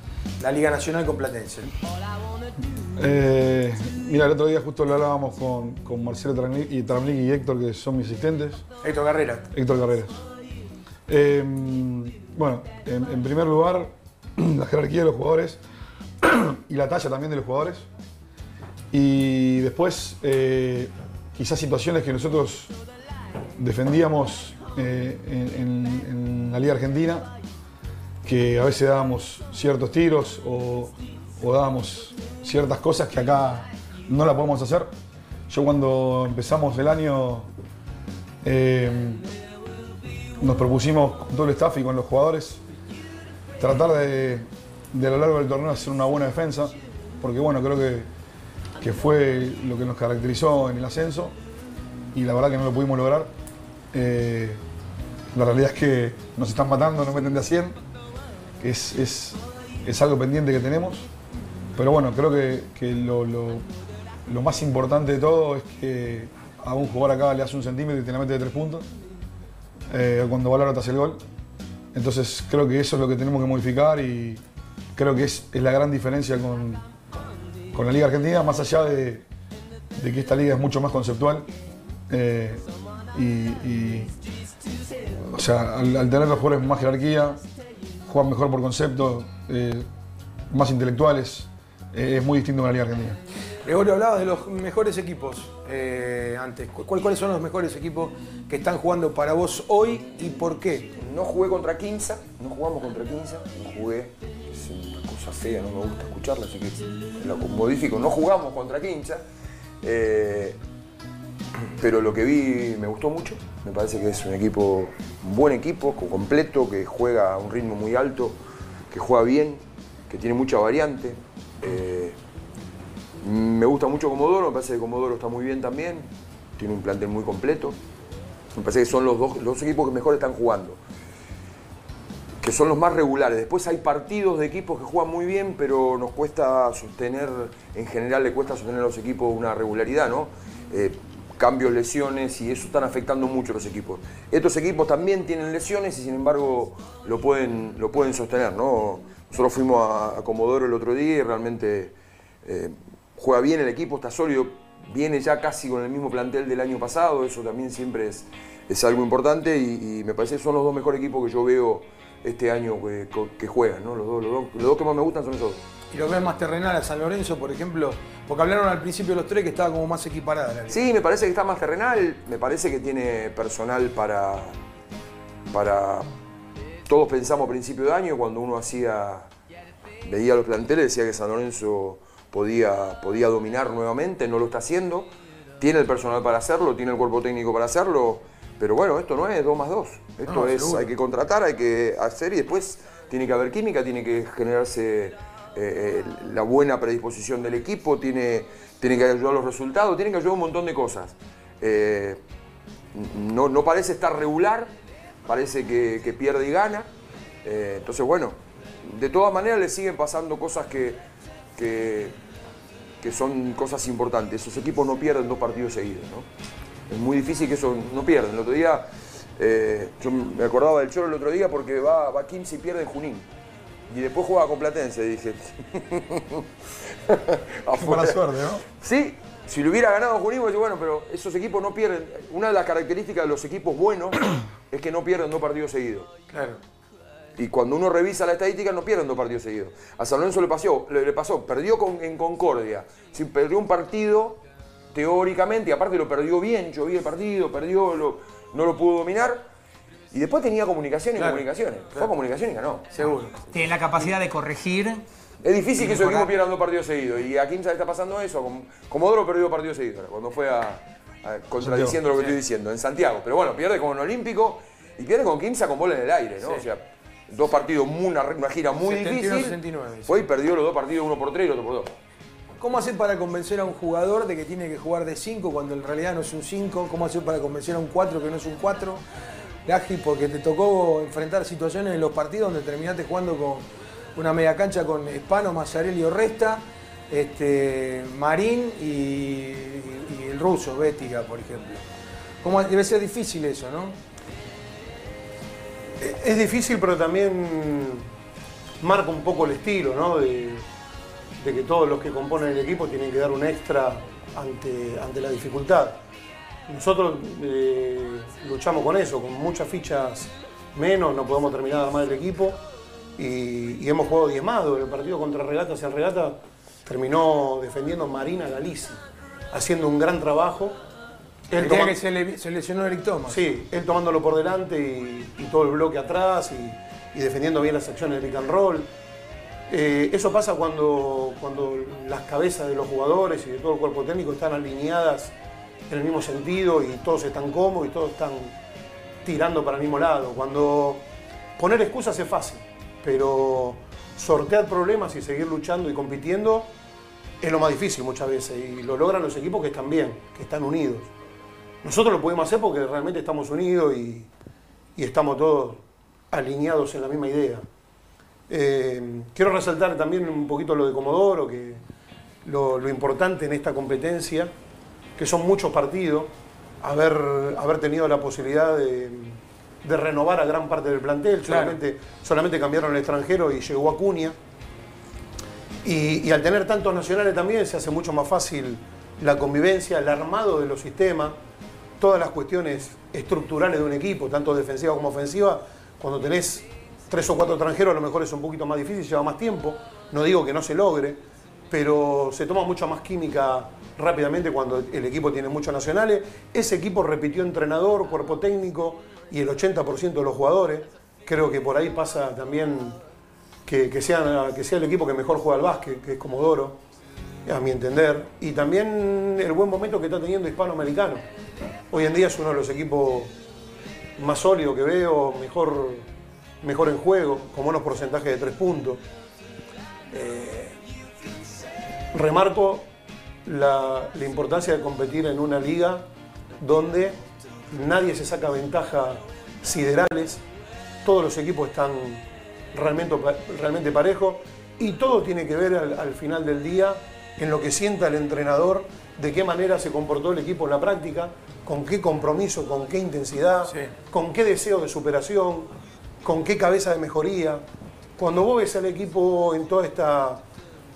la Liga Nacional con Platense? Eh, mira, el otro día justo lo hablábamos con, con Marcelo y Tramlik y Héctor, que son mis asistentes. Héctor Carrera. Héctor Carreras. Eh, bueno, en, en primer lugar, la jerarquía de los jugadores y la talla también de los jugadores. Y después, eh, quizás situaciones que nosotros defendíamos eh, en, la Liga Argentina, que a veces dábamos ciertos tiros o, dábamos ciertas cosas que acá no la podemos hacer. Yo cuando empezamos el año eh, nos propusimos con todo el staff y con los jugadores tratar de a lo largo del torneo hacer una buena defensa, porque bueno, creo que, que fue lo que nos caracterizó en el ascenso y la verdad que no lo pudimos lograr. Eh, la realidad es que nos están matando, nos meten de a 100, que es, es- es algo pendiente que tenemos, pero bueno, creo que, que lo, lo- más importante de todo es que a un jugador acá le hace un centímetro y te la mete de tres puntos eh, cuando va la te hace el gol. Entonces creo que eso es lo que tenemos que modificar y creo que es, es la gran diferencia con, con la Liga Argentina, más allá de, de que esta liga es mucho más conceptual. eh, y, y, o sea, al, al tener los jugadores más jerarquía, juegan mejor por concepto, eh, más intelectuales, eh, es muy distinto a la Liga Argentina. Gregorio, hablabas de los mejores equipos eh, antes. ¿Cu- ¿Cuáles son los mejores equipos que están jugando para vos hoy y por qué? No jugué contra Quinza, no jugamos contra Quinza, no jugué, es cosa fea, no me gusta escucharla, así que la modifico. No jugamos contra Quinza, eh, pero lo que vi me gustó mucho. Me parece que es un equipo, un buen equipo, co- completo, que juega a un ritmo muy alto, que juega bien, que tiene mucha variante. Eh, me gusta mucho Comodoro, me parece que Comodoro está muy bien también, tiene un plantel muy completo. Me parece que son los dos, los equipos que mejor están jugando. Que son los más regulares. Después hay partidos de equipos que juegan muy bien, pero nos cuesta sostener, en general le cuesta sostener a los equipos una regularidad, ¿no? Eh, cambios, lesiones, y eso están afectando mucho a los equipos. Estos equipos también tienen lesiones y sin embargo lo pueden, lo pueden sostener, ¿no? Nosotros fuimos a, Comodoro el otro día y realmente eh, juega bien el equipo, está sólido, viene ya casi con el mismo plantel del año pasado, eso también siempre es, es algo importante y, y me parece que son los dos mejores equipos que yo veo este año que, que juegan, ¿no? Los dos, los, dos, los dos que más me gustan son esos dos. ¿Y lo ves más terrenal a San Lorenzo, por ejemplo? Porque hablaron al principio los tres que estaba como más equiparada la liga. Sí, me parece que está más terrenal, me parece que tiene personal para. para. Todos pensamos a principio de año, cuando uno hacía. veía los planteles, decía que San Lorenzo podía, podía dominar nuevamente, no lo está haciendo. Tiene el personal para hacerlo, tiene el cuerpo técnico para hacerlo, pero bueno, esto no es 2 más 2. Esto No, es, seguro. hay que contratar, hay que hacer y después tiene que haber química, tiene que generarse eh, la buena predisposición del equipo, tiene, tiene que ayudar los resultados, tiene que ayudar un montón de cosas. Eh, no, no parece estar regular, parece que, que pierde y gana. Eh, entonces, bueno, de todas maneras le siguen pasando cosas que, que, que son cosas importantes. Esos equipos no pierden dos partidos seguidos, ¿no? Es muy difícil que eso no pierdan. El otro día, eh, yo me acordaba del Choro el otro día porque va, va 15 y pierde en Junín. Y después juega con Platense, dije. Mala suerte, ¿no? Sí, si lo hubiera ganado Junín, pues, bueno, pero esos equipos no pierden. Una de las características de los equipos buenos es que no pierden dos partidos seguidos. Claro. Y cuando uno revisa la estadística, no pierden dos partidos seguidos. A San Lorenzo le pasó, le, pasó perdió con- en Concordia. Perdió un partido teóricamente, y aparte lo perdió bien, yo vi el partido, perdió, lo- no lo pudo dominar. Y después tenía comunicación y Claro, comunicaciones. Fue comunicación y ganó. Seguro. Tiene la capacidad de corregir. Es difícil que esos mejorar. equipos pierdan dos partidos seguidos. Y a Quimsa le está pasando eso. Com- Comodoro perdió dos partidos seguidos cuando fue a, a- contradiciendo lo que estoy diciendo, en Santiago. Pero bueno, pierde con Olímpico y pierde con Quimsa con bola en el aire, ¿no? Sí. O sea, dos partidos, una, una gira muy 71, difícil. 69, sí. Fue y perdió los dos partidos, uno por tres y el otro por dos. ¿Cómo hacer para convencer a un jugador de que tiene que jugar de 5 cuando en realidad no es un 5? ¿Cómo hacer para convencer a un 4 que no es un 4? Gaji, porque te tocó enfrentar situaciones en los partidos donde terminaste jugando con una media cancha con Hispano, Mazzarelli o Resta, este, Marín y, el ruso, Bética, por ejemplo. ¿Cómo, debe ser difícil eso, ¿no? Es difícil, pero también marca un poco el estilo, ¿no? De que todos los que componen el equipo tienen que dar un extra ante, ante la dificultad. Nosotros eh, luchamos con eso, con muchas fichas menos, no podemos terminar de armar el equipo y, y hemos jugado diezmado. El partido contra Regata hacia Regata terminó defendiendo Marina Galicia, haciendo un gran trabajo. El toma- día que se, le- se lesionó Eric Thomas. Sí, él tomándolo por delante y, y todo el bloque atrás y, y defendiendo bien las acciones de pick and roll. Eh, eso pasa cuando, cuando las cabezas de los jugadores y de todo el cuerpo técnico están alineadas en el mismo sentido y todos están cómodos y todos están tirando para el mismo lado. Cuando poner excusas es fácil, pero sortear problemas y seguir luchando y compitiendo es lo más difícil muchas veces y lo logran los equipos que están bien, que están unidos. Nosotros lo pudimos hacer porque realmente estamos unidos y estamos todos alineados en la misma idea. Eh, quiero resaltar también un poquito lo de Comodoro, que lo, lo importante en esta competencia, que son muchos partidos, haber, haber tenido la posibilidad de, de renovar a gran parte del plantel, Claro. solamente cambiaron el extranjero y llegó Acuña. Y, y al tener tantos nacionales también se hace mucho más fácil la convivencia, el armado de los sistemas, todas las cuestiones estructurales de un equipo, tanto defensiva como ofensiva. Cuando tenés tres o cuatro extranjeros a lo mejor es un poquito más difícil, lleva más tiempo. No digo que no se logre, pero se toma mucha más química rápidamente cuando el equipo tiene muchos nacionales. Ese equipo repitió entrenador, cuerpo técnico y el 80% de los jugadores. Creo que por ahí pasa también que, que sea, que sea el equipo que mejor juega al básquet, que es Comodoro, a mi entender. Y también el buen momento que está teniendo Hispanoamericano. Hoy en día es uno de los equipos más sólidos que veo, mejor, mejor en juego, con buenos porcentajes de tres puntos. Eh, remarco la, la importancia de competir en una liga donde nadie se saca ventaja siderales, todos los equipos están realmente, realmente parejos y todo tiene que ver al, al final del día en lo que sienta el entrenador, de qué manera se comportó el equipo en la práctica, con qué compromiso, con qué intensidad, con qué deseo de superación, con qué cabeza de mejoría. Cuando vos ves al equipo en toda esta,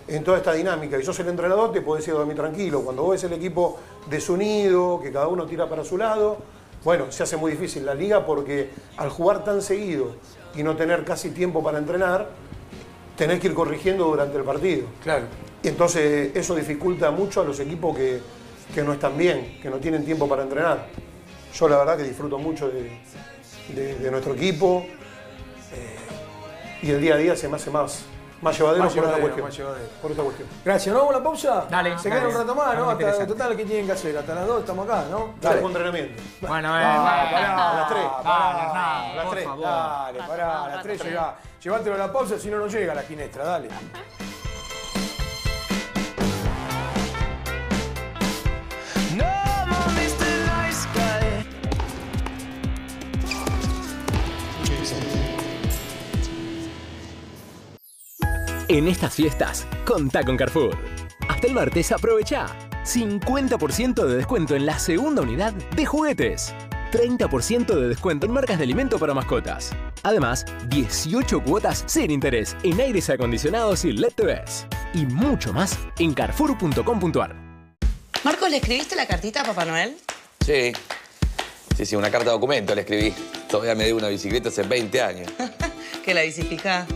en toda esta dinámica y sos el entrenador, te podés ir a dormir tranquilo. Cuando vos ves el equipo desunido, que cada uno tira para su lado, bueno, se hace muy difícil la liga porque al jugar tan seguido y no tener casi tiempo para entrenar, tenés que ir corrigiendo durante el partido. Claro. Y entonces eso dificulta mucho a los equipos que, que no están bien, que no tienen tiempo para entrenar. Yo la verdad que disfruto mucho de, de- de nuestro equipo y el día a día se me hace más, más llevadero, Más por, esta llevadero, cuestión, más llevadero. por esta cuestión. Gracias. ¿No vamos a la pausa? Dale, Se dale. quedan un rato más, ¿no? Hasta, interesante. total, ¿qué tienen que hacer? Hasta las 2 estamos acá, ¿no? Dale. entrenamiento. Bueno, Ah, eh, pará, a las tres. pará, Dale, Hernán, a las por 3. favor. Dale, pará, a las 3 llega. Llévatelo a la pausa, si no, no llega la ginestra, dale. En estas fiestas, contá con Carrefour. Hasta el martes aprovecha 50% de descuento en la segunda unidad de juguetes. 30% de descuento en marcas de alimento para mascotas. Además, 18 cuotas sin interés en aires acondicionados y LED TVs. Y mucho más en carrefour.com.ar. Marcos, ¿le escribiste la cartita a Papá Noel? Sí. Sí, sí, una carta documento le escribí. Todavía me dio una bicicleta hace 20 años. Que la bici fija.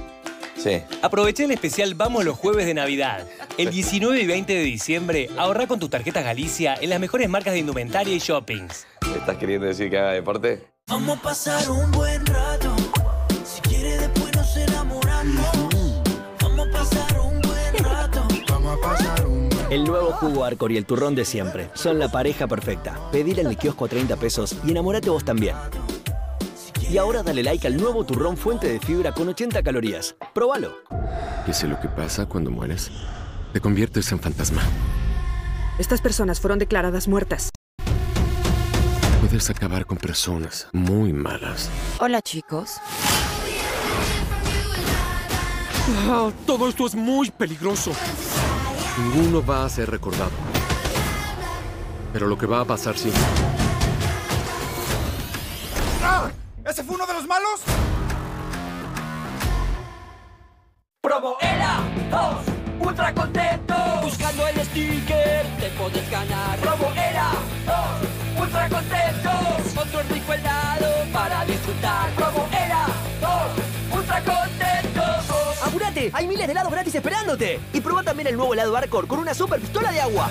Sí. Aproveché el especial Vamos los jueves de Navidad. El 19 y 20 de diciembre, ahorra con tus tarjetas Galicia en las mejores marcas de indumentaria y shoppings. ¿Me estás queriendo decir que haga deporte? Vamos a pasar un buen rato. Si quiere después nos enamoramos. Vamos a pasar un buen rato. Vamos a pasar un El nuevo jugo Arcor y el turrón de siempre son la pareja perfecta. Pedir en el kiosco a 30 pesos y enamórate vos también. Y ahora dale like al nuevo turrón fuente de fibra con 80 calorías. Próbalo. ¿Qué sé lo que pasa cuando mueres? Te conviertes en fantasma. Estas personas fueron declaradas muertas. Puedes acabar con personas muy malas. Hola, chicos. Ah, todo esto es muy peligroso. Ninguno va a ser recordado. Pero lo que va a pasar sí. ¿Ese fue uno de los malos? Promo ELA 2, ultra contento. Buscando el sticker, te puedes ganar. Promo ELA 2, ultra contento. Otro rico helado para disfrutar. Promo ELA 2, ultra contento. ¡Apúrate! ¡Hay miles de helados gratis esperándote! Y prueba también el nuevo helado Arcor con una super pistola de agua.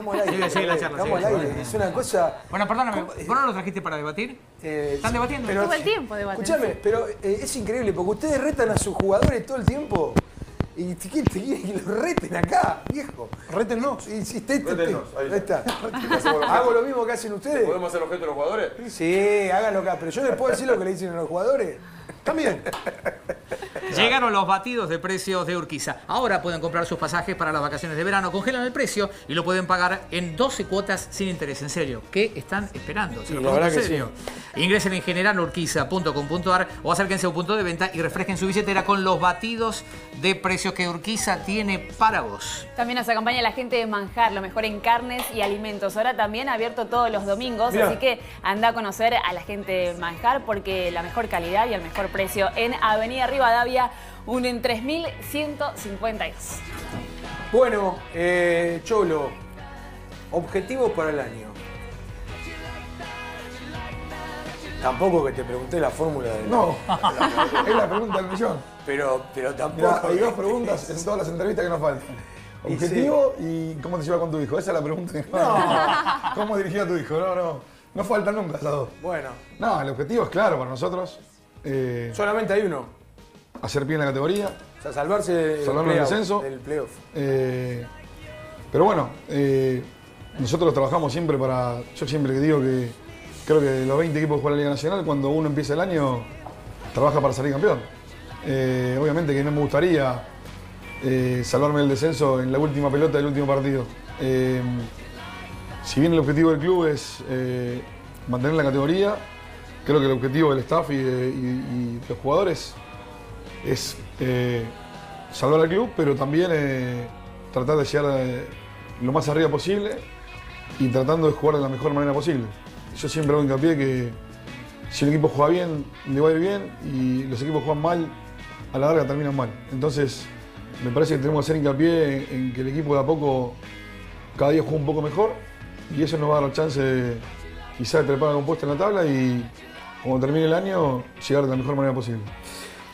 Estamos al aire. La charla, Estamos sigue, al aire. Es una cosa. Bueno, perdóname, ¿vos no lo trajiste para debatir? ¿Están debatiendo? pero- Todo el tiempo debate. Escúchame, pero eh, es increíble porque ustedes retan a sus jugadores todo el tiempo. Y te quieren, te quieren que los reten acá, viejo. Rétennos. Y, si te- te- Rétennos, ahí está. Hago lo mismo que hacen ustedes. ¿Podemos hacer objeto de los jugadores? Sí, háganlo acá. Pero yo les puedo decir lo que le dicen a los jugadores. También. Llegaron los batidos de precios de Urquiza. Ahora pueden comprar sus pasajes para las vacaciones de verano, congelan el precio y lo pueden pagar en 12 cuotas sin interés. En serio, ¿qué están esperando? Se Sí, lo la pregunto verdad en que serio. Ingresen en generalurquiza.com.ar o acérquense a un punto de venta y refresquen su billetera con los batidos de precios que Urquiza tiene para vos. También nos acompaña la gente de Manjar, lo mejor en carnes y alimentos. Ahora también abierto todos los domingos, Mirá. así que anda a conocer a la gente de Manjar porque la mejor calidad y el mejor precio en Avenida Rivadavia, uno en 3152. Bueno, eh, Cholo, objetivos para el año. Tampoco que te pregunté la fórmula de No, es la pregunta del millón. Pero, pero tampoco. Mirá, hay dos preguntas en todas las entrevistas que nos faltan. Y Objetivo y, cómo te llevas con tu hijo. Esa es la pregunta que nos falta. ¿Cómo dirigir a tu hijo? No, no. No faltan nunca esas dos. Bueno, No, el objetivo es claro para nosotros. Eh, solamente hay uno. Hacer pie en la categoría. O sea, salvarse del Salvarnos del playoff, descenso. del playoff. Eh, pero bueno, eh, nosotros trabajamos siempre para. Yo siempre digo que creo que los 20 equipos que juegan la Liga Nacional, cuando uno empieza el año, trabaja para salir campeón. Eh, obviamente que no me gustaría eh, salvarme del descenso en la última pelota del último partido. Si bien el objetivo del club es mantener la categoría, creo que el objetivo del staff y de, y- y de los jugadores es eh, salvar al club, pero también eh, tratar de llegar eh, lo más arriba posible y tratando de jugar de la mejor manera posible. Yo siempre hago hincapié que si un equipo juega bien, le va a ir bien y los equipos juegan mal, a la larga terminan mal. Entonces, me parece que tenemos que hacer hincapié en, que el equipo de a poco cada día juega un poco mejor y eso nos va a dar la chance de quizás de trepar algún puesto en la tabla y cuando termine el año llegar de la mejor manera posible.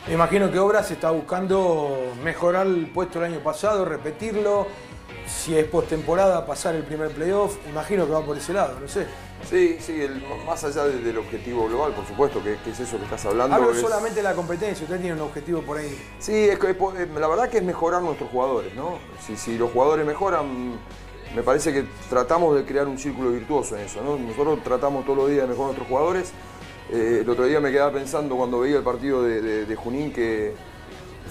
Me imagino que Obras está buscando mejorar el puesto el año pasado, repetirlo. Si es postemporada, pasar el primer playoff. Imagino que va por ese lado, no sé. Sí, sí, el- más allá de- del objetivo global, por supuesto, que, que es eso que estás hablando. Hablo es- solamente de la competencia, usted tiene un objetivo por ahí. Sí, es eh, la verdad que es mejorar nuestros jugadores, ¿no? Si, si los jugadores mejoran, me parece que tratamos de crear un círculo virtuoso en eso, ¿no? Nosotros tratamos todos los días de mejorar a nuestros jugadores. Eh, el otro día me quedaba pensando cuando veía el partido de, de- de Junín que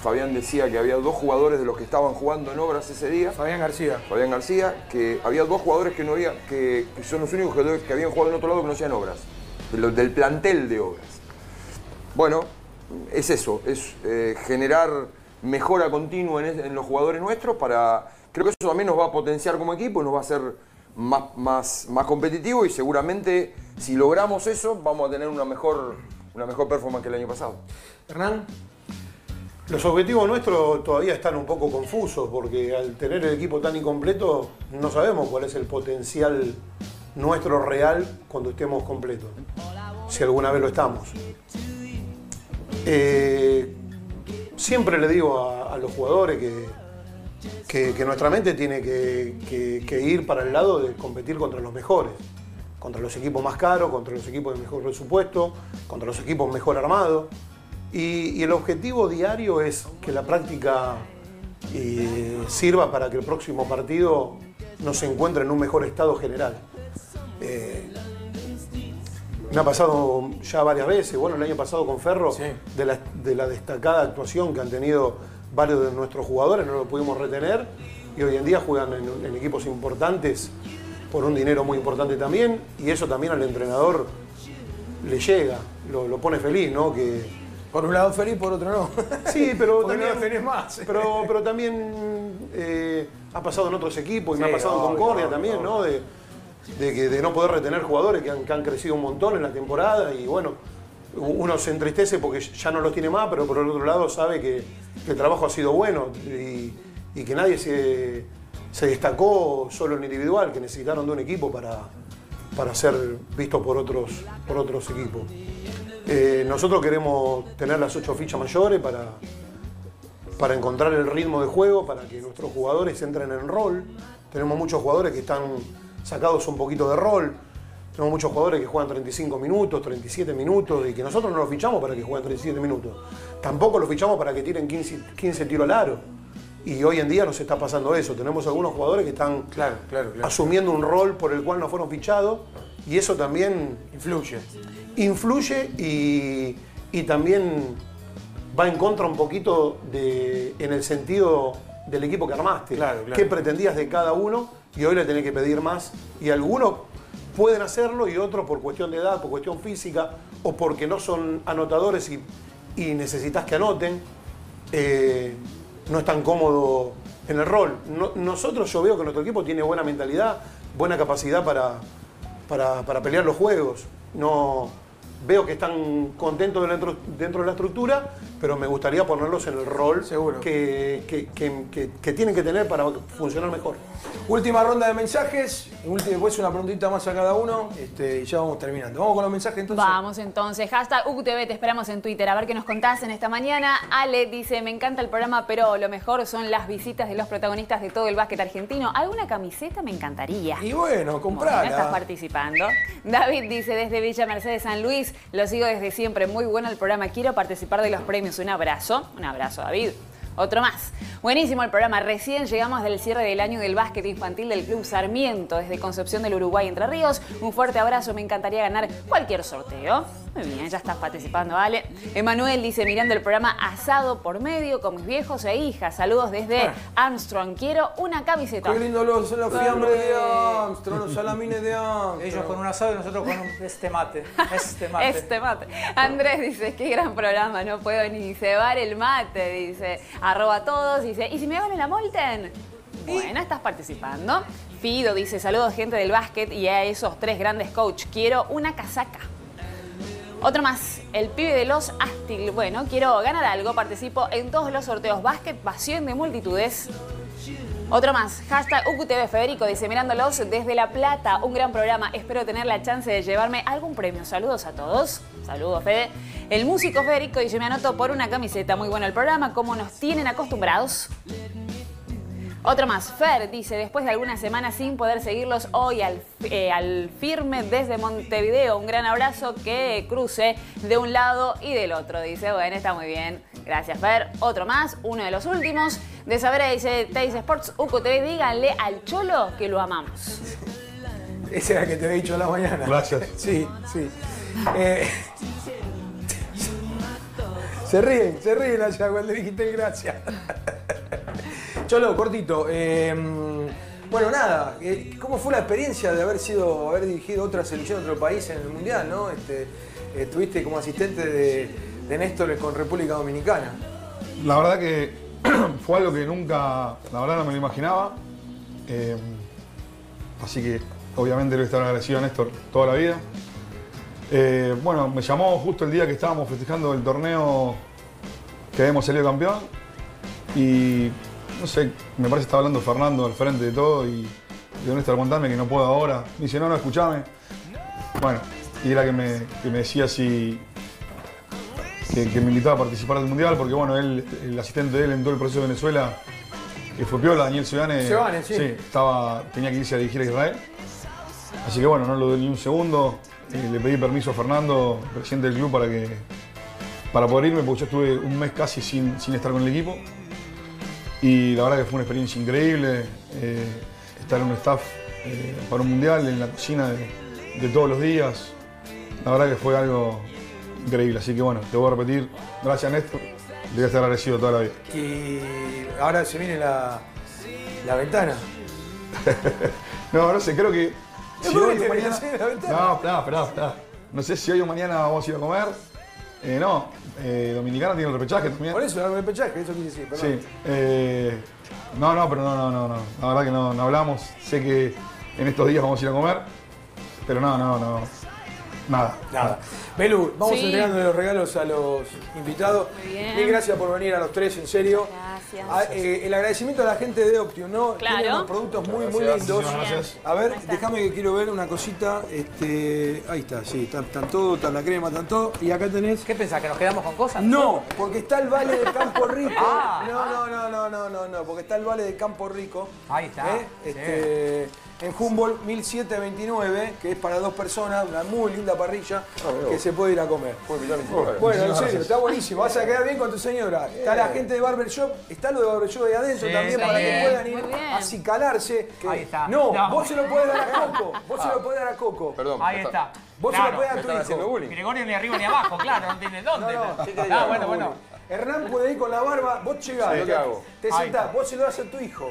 Fabián decía que había dos jugadores de los que estaban jugando en obras ese día. Fabián García. Fabián García, que había dos jugadores que no había, que, que son los únicos que, que habían jugado en otro lado que no hacían obras. de los- del plantel de obras. Bueno, es eso, es eh, generar mejora continua en, en los jugadores nuestros para. Creo que eso también nos va a potenciar como equipo nos va a hacer más, más, más competitivo y seguramente si logramos eso vamos a tener una mejor, una mejor performance que el año pasado. Hernán. Los objetivos nuestros todavía están un poco confusos porque al tener el equipo tan incompleto no sabemos cuál es el potencial nuestro real cuando estemos completos, si alguna vez lo estamos. Eh, siempre le digo a, los jugadores que, que- nuestra mente tiene que ir para el lado de competir contra los mejores, contra los equipos más caros, contra los equipos de mejor presupuesto, contra los equipos mejor armados. Y, y el objetivo diario es que la práctica eh, sirva para que el próximo partido nos encuentre en un mejor estado general. Eh, me ha pasado ya varias veces, bueno, el año pasado con Ferro, de, la, de la destacada actuación que han tenido varios de nuestros jugadores, no lo pudimos retener y hoy en día juegan en, en equipos importantes por un dinero muy importante también y eso también al entrenador le llega, lo, lo pone feliz, ¿no? Que, por un lado feliz, por otro no. Sí, pero no también, tenés más. Pero, pero también eh, ha pasado en otros equipos y me ha pasado en Concordia obvio, también, obvio. ¿no? De, de que, de no poder retener jugadores que han, que han crecido un montón en la temporada y bueno, uno se entristece porque ya no los tiene más, pero por el otro lado sabe que, que el trabajo ha sido bueno y, y que nadie se, se destacó solo en individual, que necesitaron de un equipo para, para ser vistos por otros, por otros equipos. Eh, nosotros queremos tener las ocho fichas mayores para, para encontrar el ritmo de juego, para que nuestros jugadores entren en rol. Tenemos muchos jugadores que están sacados un poquito de rol. Tenemos muchos jugadores que juegan 35 minutos, 37 minutos y que nosotros no los fichamos para que jueguen 37 minutos. Tampoco los fichamos para que tiren 15, 15 tiros al aro. Y hoy en día nos está pasando eso. Tenemos algunos jugadores que están Claro, claro, claro. asumiendo un rol por el cual no fueron fichados y eso también Influye. influye y, y también va en contra un poquito de, en el sentido del equipo que armaste. Claro, claro. ¿Qué pretendías de cada uno? Y hoy le tenés que pedir más. Y algunos pueden hacerlo y otros por cuestión de edad, por cuestión física o porque no son anotadores y, y necesitas que anoten. eh, no es tan cómodo en el rol. No- nosotros yo veo que nuestro equipo tiene buena mentalidad, buena capacidad para, para, para pelear los juegos. No, veo que están contentos dentro, dentro de la estructura, pero me gustaría ponerlos en el rol Que, que- que- que- que tienen que tener para funcionar mejor. Última ronda de mensajes, última- después una preguntita más a cada uno este, y ya vamos terminando. Vamos con los mensajes entonces. Vamos entonces, hashtag UQTV, te esperamos en Twitter. A ver qué nos contás en esta mañana. Ale dice, me encanta el programa, pero lo mejor son las visitas de los protagonistas de todo el básquet argentino. ¿Alguna camiseta me encantaría? Y bueno, comprala. Bueno, estás participando. David dice, desde Villa Mercedes San Luis, lo sigo desde siempre, muy bueno el programa, quiero participar de los premios. Un abrazo, un abrazo David. Otro más. Buenísimo el programa. Recién llegamos del cierre del año del básquet infantil del Club Sarmiento, desde Concepción del Uruguay, Entre Ríos. Un fuerte abrazo, me encantaría ganar cualquier sorteo. Muy bien, ya estás participando, ¿vale? Emanuel dice, mirando el programa Asado por medio con mis viejos e hijas. Saludos desde Armstrong. Quiero una camiseta. Qué lindo los, los fiambres de Armstrong, los salamines de Armstrong. Ellos con un asado y nosotros con un este mate. Este mate. Este mate. Andrés dice, qué gran programa, no puedo ni cebar el mate, dice. Arroba a todos, dice, ¿y si me vale la Molten? Bueno, estás participando. Fido dice, saludos gente del básquet y a esos tres grandes coach, quiero una casaca. Otro más, el pibe de los Astil. Bueno, quiero ganar algo, participo en todos los sorteos básquet, pasión de multitudes. Otro más, hashtag UQTV Federico, dice mirándolos desde La Plata, un gran programa, espero tener la chance de llevarme algún premio. Saludos a todos, saludos Fede. El músico Federico dice, me anoto por una camiseta, muy bueno el programa, como nos tienen acostumbrados. Otro más, Fer dice, después de algunas semanas sin poder seguirlos hoy al, eh, al firme desde Montevideo, un gran abrazo que cruce de un lado y del otro. Dice, bueno, está muy bien. Gracias, Fer. Otro más, uno de los últimos, de saber, dice Teis Sports UQTV, díganle al Cholo que lo amamos. Ese era el que te había dicho a la mañana. Gracias. Sí, sí. Eh, se ríen, se ríen allá cuando dijiste gracias. Cholo, cortito. eh, bueno, nada, eh, ¿cómo fue la experiencia de haber sido, haber dirigido otra selección otro país en el Mundial, no? Este, estuviste como asistente de, de Néstor con República Dominicana. La verdad que fue algo que nunca, la verdad no me lo imaginaba. Eh, así que obviamente le voy a estar agradecido a Néstor toda la vida. Eh, bueno, me llamó justo el día que estábamos festejando el torneo que habíamos salido campeón. Y no sé, me parece que estaba hablando Fernando al frente de todo y de Néstor contame que no puedo ahora. Me dice, no, no, escúchame. Bueno, y era que me, que me decía si, que, que me invitaba a participar del Mundial, porque bueno, él, el asistente de él en todo el proceso de Venezuela, que fue Piola, Daniel Ciudadane, Ciudadane, sí. estaba, tenía que irse a dirigir a Israel. Así que bueno, no lo doy ni un segundo. Eh, le pedí permiso a Fernando, presidente del club, para que para poder irme, porque yo estuve un mes casi sin, sin estar con el equipo. Y la verdad que fue una experiencia increíble eh, estar en un staff eh, para un mundial, en la cocina de, de todos los días. La verdad que fue algo increíble. Así que bueno, te voy a repetir, gracias Néstor, le voy a estar agradecido toda la vida. Y ahora se viene la, la ventana. No, no sé, creo que. ¿Qué si hoy mañana-? No, esperá, esperá, esperá. No sé si hoy o mañana vamos a ir a comer. Eh, no, eh, Dominicana tiene el repechaje también. Por eso, el repechaje, eso quise decir, perdón. Sí. eh, no, no, pero no, no, no, no. La verdad que no, no hablamos. Sé que en estos días vamos a ir a comer. Pero no, no, no. Nada. Nada. Belu, vamos Sí. entregando los regalos a los invitados. Muy bien. Mil gracias por venir a los tres, en serio. Gracias. Ah, eh, el agradecimiento a la gente de Optium, ¿no? Claro. Tienen unos productos muy, muy lindos. Gracias. A ver, déjame que quiero ver una cosita. Este, ahí está, sí, están, están todo, está la crema, están todo. Y acá tenés. ¿Qué pensás? ¿Que nos quedamos con cosas? No, porque está el Vale de Campo Rico. Ah. no, no, no, no, no, no, no, porque está el Vale de Campo Rico. Ahí está. ¿eh? Este, En Humboldt 1729, que es para dos personas, una muy linda parrilla que se puede ir a comer. Bueno, en serio, está buenísimo. Vas a quedar bien con tu señora. Está la gente de Barber Shop, está lo de Barber Shop ahí adentro Sí, también para que puedan ir a acicalarse. Ahí está. No, No. vos se lo podés dar a Coco. Vos se lo podés dar a Coco. Perdón. Ahí está. Vos se Claro. lo podés dar a tu hijo. Gregorio ni arriba ni abajo, claro, no tiene dónde. No, no, Ah, bueno, no, bueno. Hernán puede ir con la barba, vos llegás, Sí, te- ¿qué hago? te Ahí sentás, vos se lo das a tu hijo.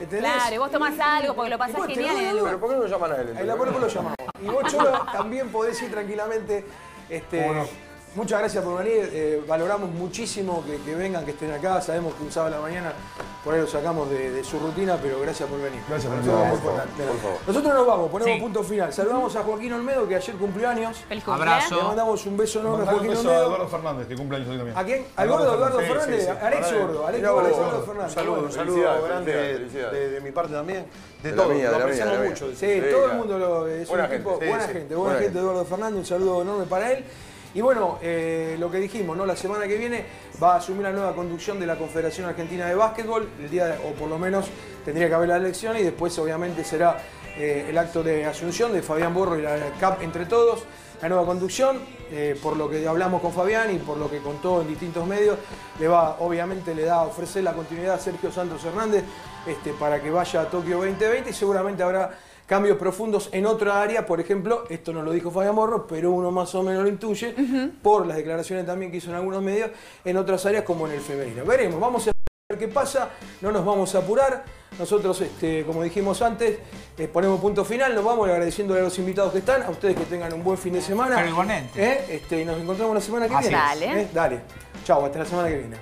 ¿Entendés? Claro, y vos tomás algo porque lo pasás genial en el doy. lugar. Pero ¿por qué no lo llaman a él? La lo llamamos. Y vos, Cholo, también podés ir tranquilamente. Este, ¿Cómo no? Muchas gracias por venir. eh, valoramos muchísimo que, que vengan, que estén acá. Sabemos que un sábado a la mañana por ahí lo sacamos de, de su rutina, pero gracias por venir. Gracias por venir. Nosotros nos vamos, ponemos Sí. punto final. Saludamos a Joaquín Olmedo, que ayer cumplió años. Feliz Abrazo. Le mandamos un beso enorme a Mandar un Joaquín beso a Olmedo. Eduardo Fernández, que cumple años hoy también. ¿A quién? ¿Al gordo Eduardo Sí, sí, Fernández? sí. Alex Gordo. Alex Gordo, Eduardo Fernández. saludo, un saludo grande de, de mi parte también. De, todo, mía, lo apreciamos mucho. Sí, Sí, todo el mundo lo, es Buena un tipo, buena sí. gente, buena, gente. Eduardo Fernández, un saludo enorme para él. Y bueno, eh, lo que dijimos, ¿no? La semana que viene va a asumir la nueva conducción de la Confederación Argentina de Básquetbol, el día, o por lo menos tendría que haber la elección y después obviamente será eh, el acto de asunción de Fabián Borro y la CAP entre todos. La nueva conducción, eh, por lo que hablamos con Fabián y por lo que contó en distintos medios, le va, obviamente le da a ofrecer la continuidad a Sergio Santos Hernández este, para que vaya a Tokio 2020 y seguramente habrá cambios profundos en otra área, por ejemplo, esto no lo dijo Fabián Morro, pero uno más o menos lo intuye, por las declaraciones también que hizo en algunos medios, en otras áreas como en el femenino. Veremos, vamos a ver qué pasa, no nos vamos a apurar. Nosotros, este, como dijimos antes, eh, ponemos punto final, nos vamos agradeciéndole a los invitados que están, a ustedes que tengan un buen fin de semana. Pero igualmente. ¿Eh? Este, y nos encontramos la semana que Así viene. es. Dale. ¿Eh? Dale. Chau, hasta la semana que viene.